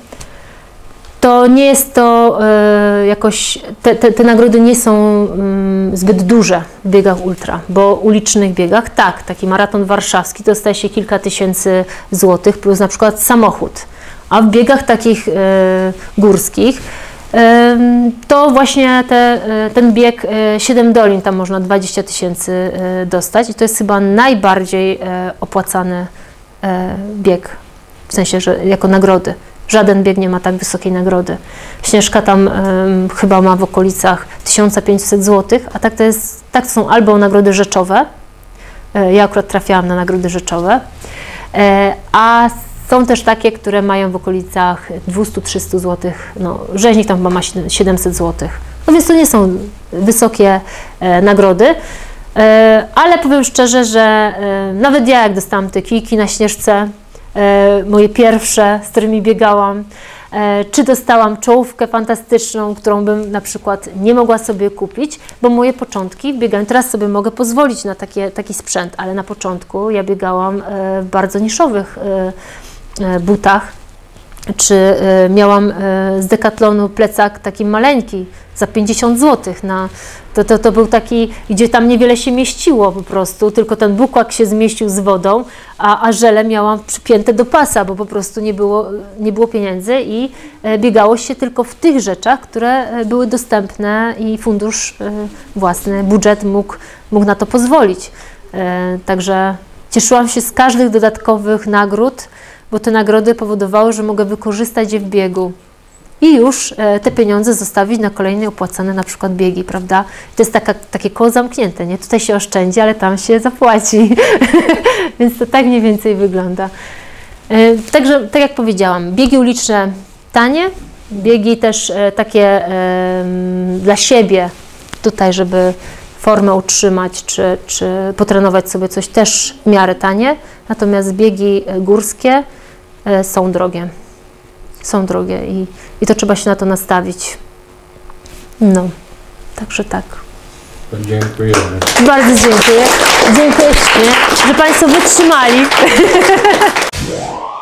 to nie jest to e, jakoś, te, te, te nagrody nie są mm, zbyt duże w biegach ultra, bo ulicznych biegach, tak, taki maraton warszawski dostaje się kilka tysięcy złotych plus na przykład samochód, a w biegach takich e, górskich em, to właśnie te, e, ten bieg e, 7 dolin, tam można 20 tysięcy e, dostać i to jest chyba najbardziej e, opłacany e, bieg, w sensie, że jako nagrody. Żaden bieg nie ma tak wysokiej nagrody. Śnieżka tam em, chyba ma w okolicach 1500 zł, a tak to jest, tak to są albo nagrody rzeczowe, e, ja akurat trafiałam na nagrody rzeczowe, e, a są też takie, które mają w okolicach 200-300 zł. No, rzeźnik tam chyba ma 700 zł. No więc to nie są wysokie e, nagrody. Ale powiem szczerze, że nawet ja, jak dostałam te kijki na śnieżce, moje pierwsze, z którymi biegałam, e, czy dostałam czołówkę fantastyczną, którą bym na przykład nie mogła sobie kupić, bo moje początki w teraz sobie mogę pozwolić na takie, taki sprzęt, ale na początku ja biegałam e, w bardzo niszowych e, e, butach, czy e, miałam e, z Decathlonu plecak taki maleńki za 50 zł. Na, to, to, to był taki, gdzie tam niewiele się mieściło po prostu, tylko ten bukłak się zmieścił z wodą, a, a żele miałam przypięte do pasa, bo po prostu nie było, nie było pieniędzy i e, biegało się tylko w tych rzeczach, które były dostępne i fundusz własny, budżet mógł, mógł na to pozwolić. Także cieszyłam się z każdych dodatkowych nagród, bo te nagrody powodowały, że mogę wykorzystać je w biegu. i już e, te pieniądze zostawić na kolejne opłacane na przykład biegi, prawda? To jest taka, takie koło zamknięte, nie? Tutaj się oszczędzi, ale tam się zapłaci. Więc to tak mniej więcej wygląda. E, Także, tak jak powiedziałam, biegi uliczne tanie, biegi też e, takie em, dla siebie, tutaj, żeby formę utrzymać, czy, czy potrenować sobie coś też w miarę tanie, natomiast biegi górskie są drogie. Są drogie i, i to trzeba się na to nastawić. No, także tak. Dziękujemy. Bardzo dziękuję. Dziękuję że Państwo wytrzymali.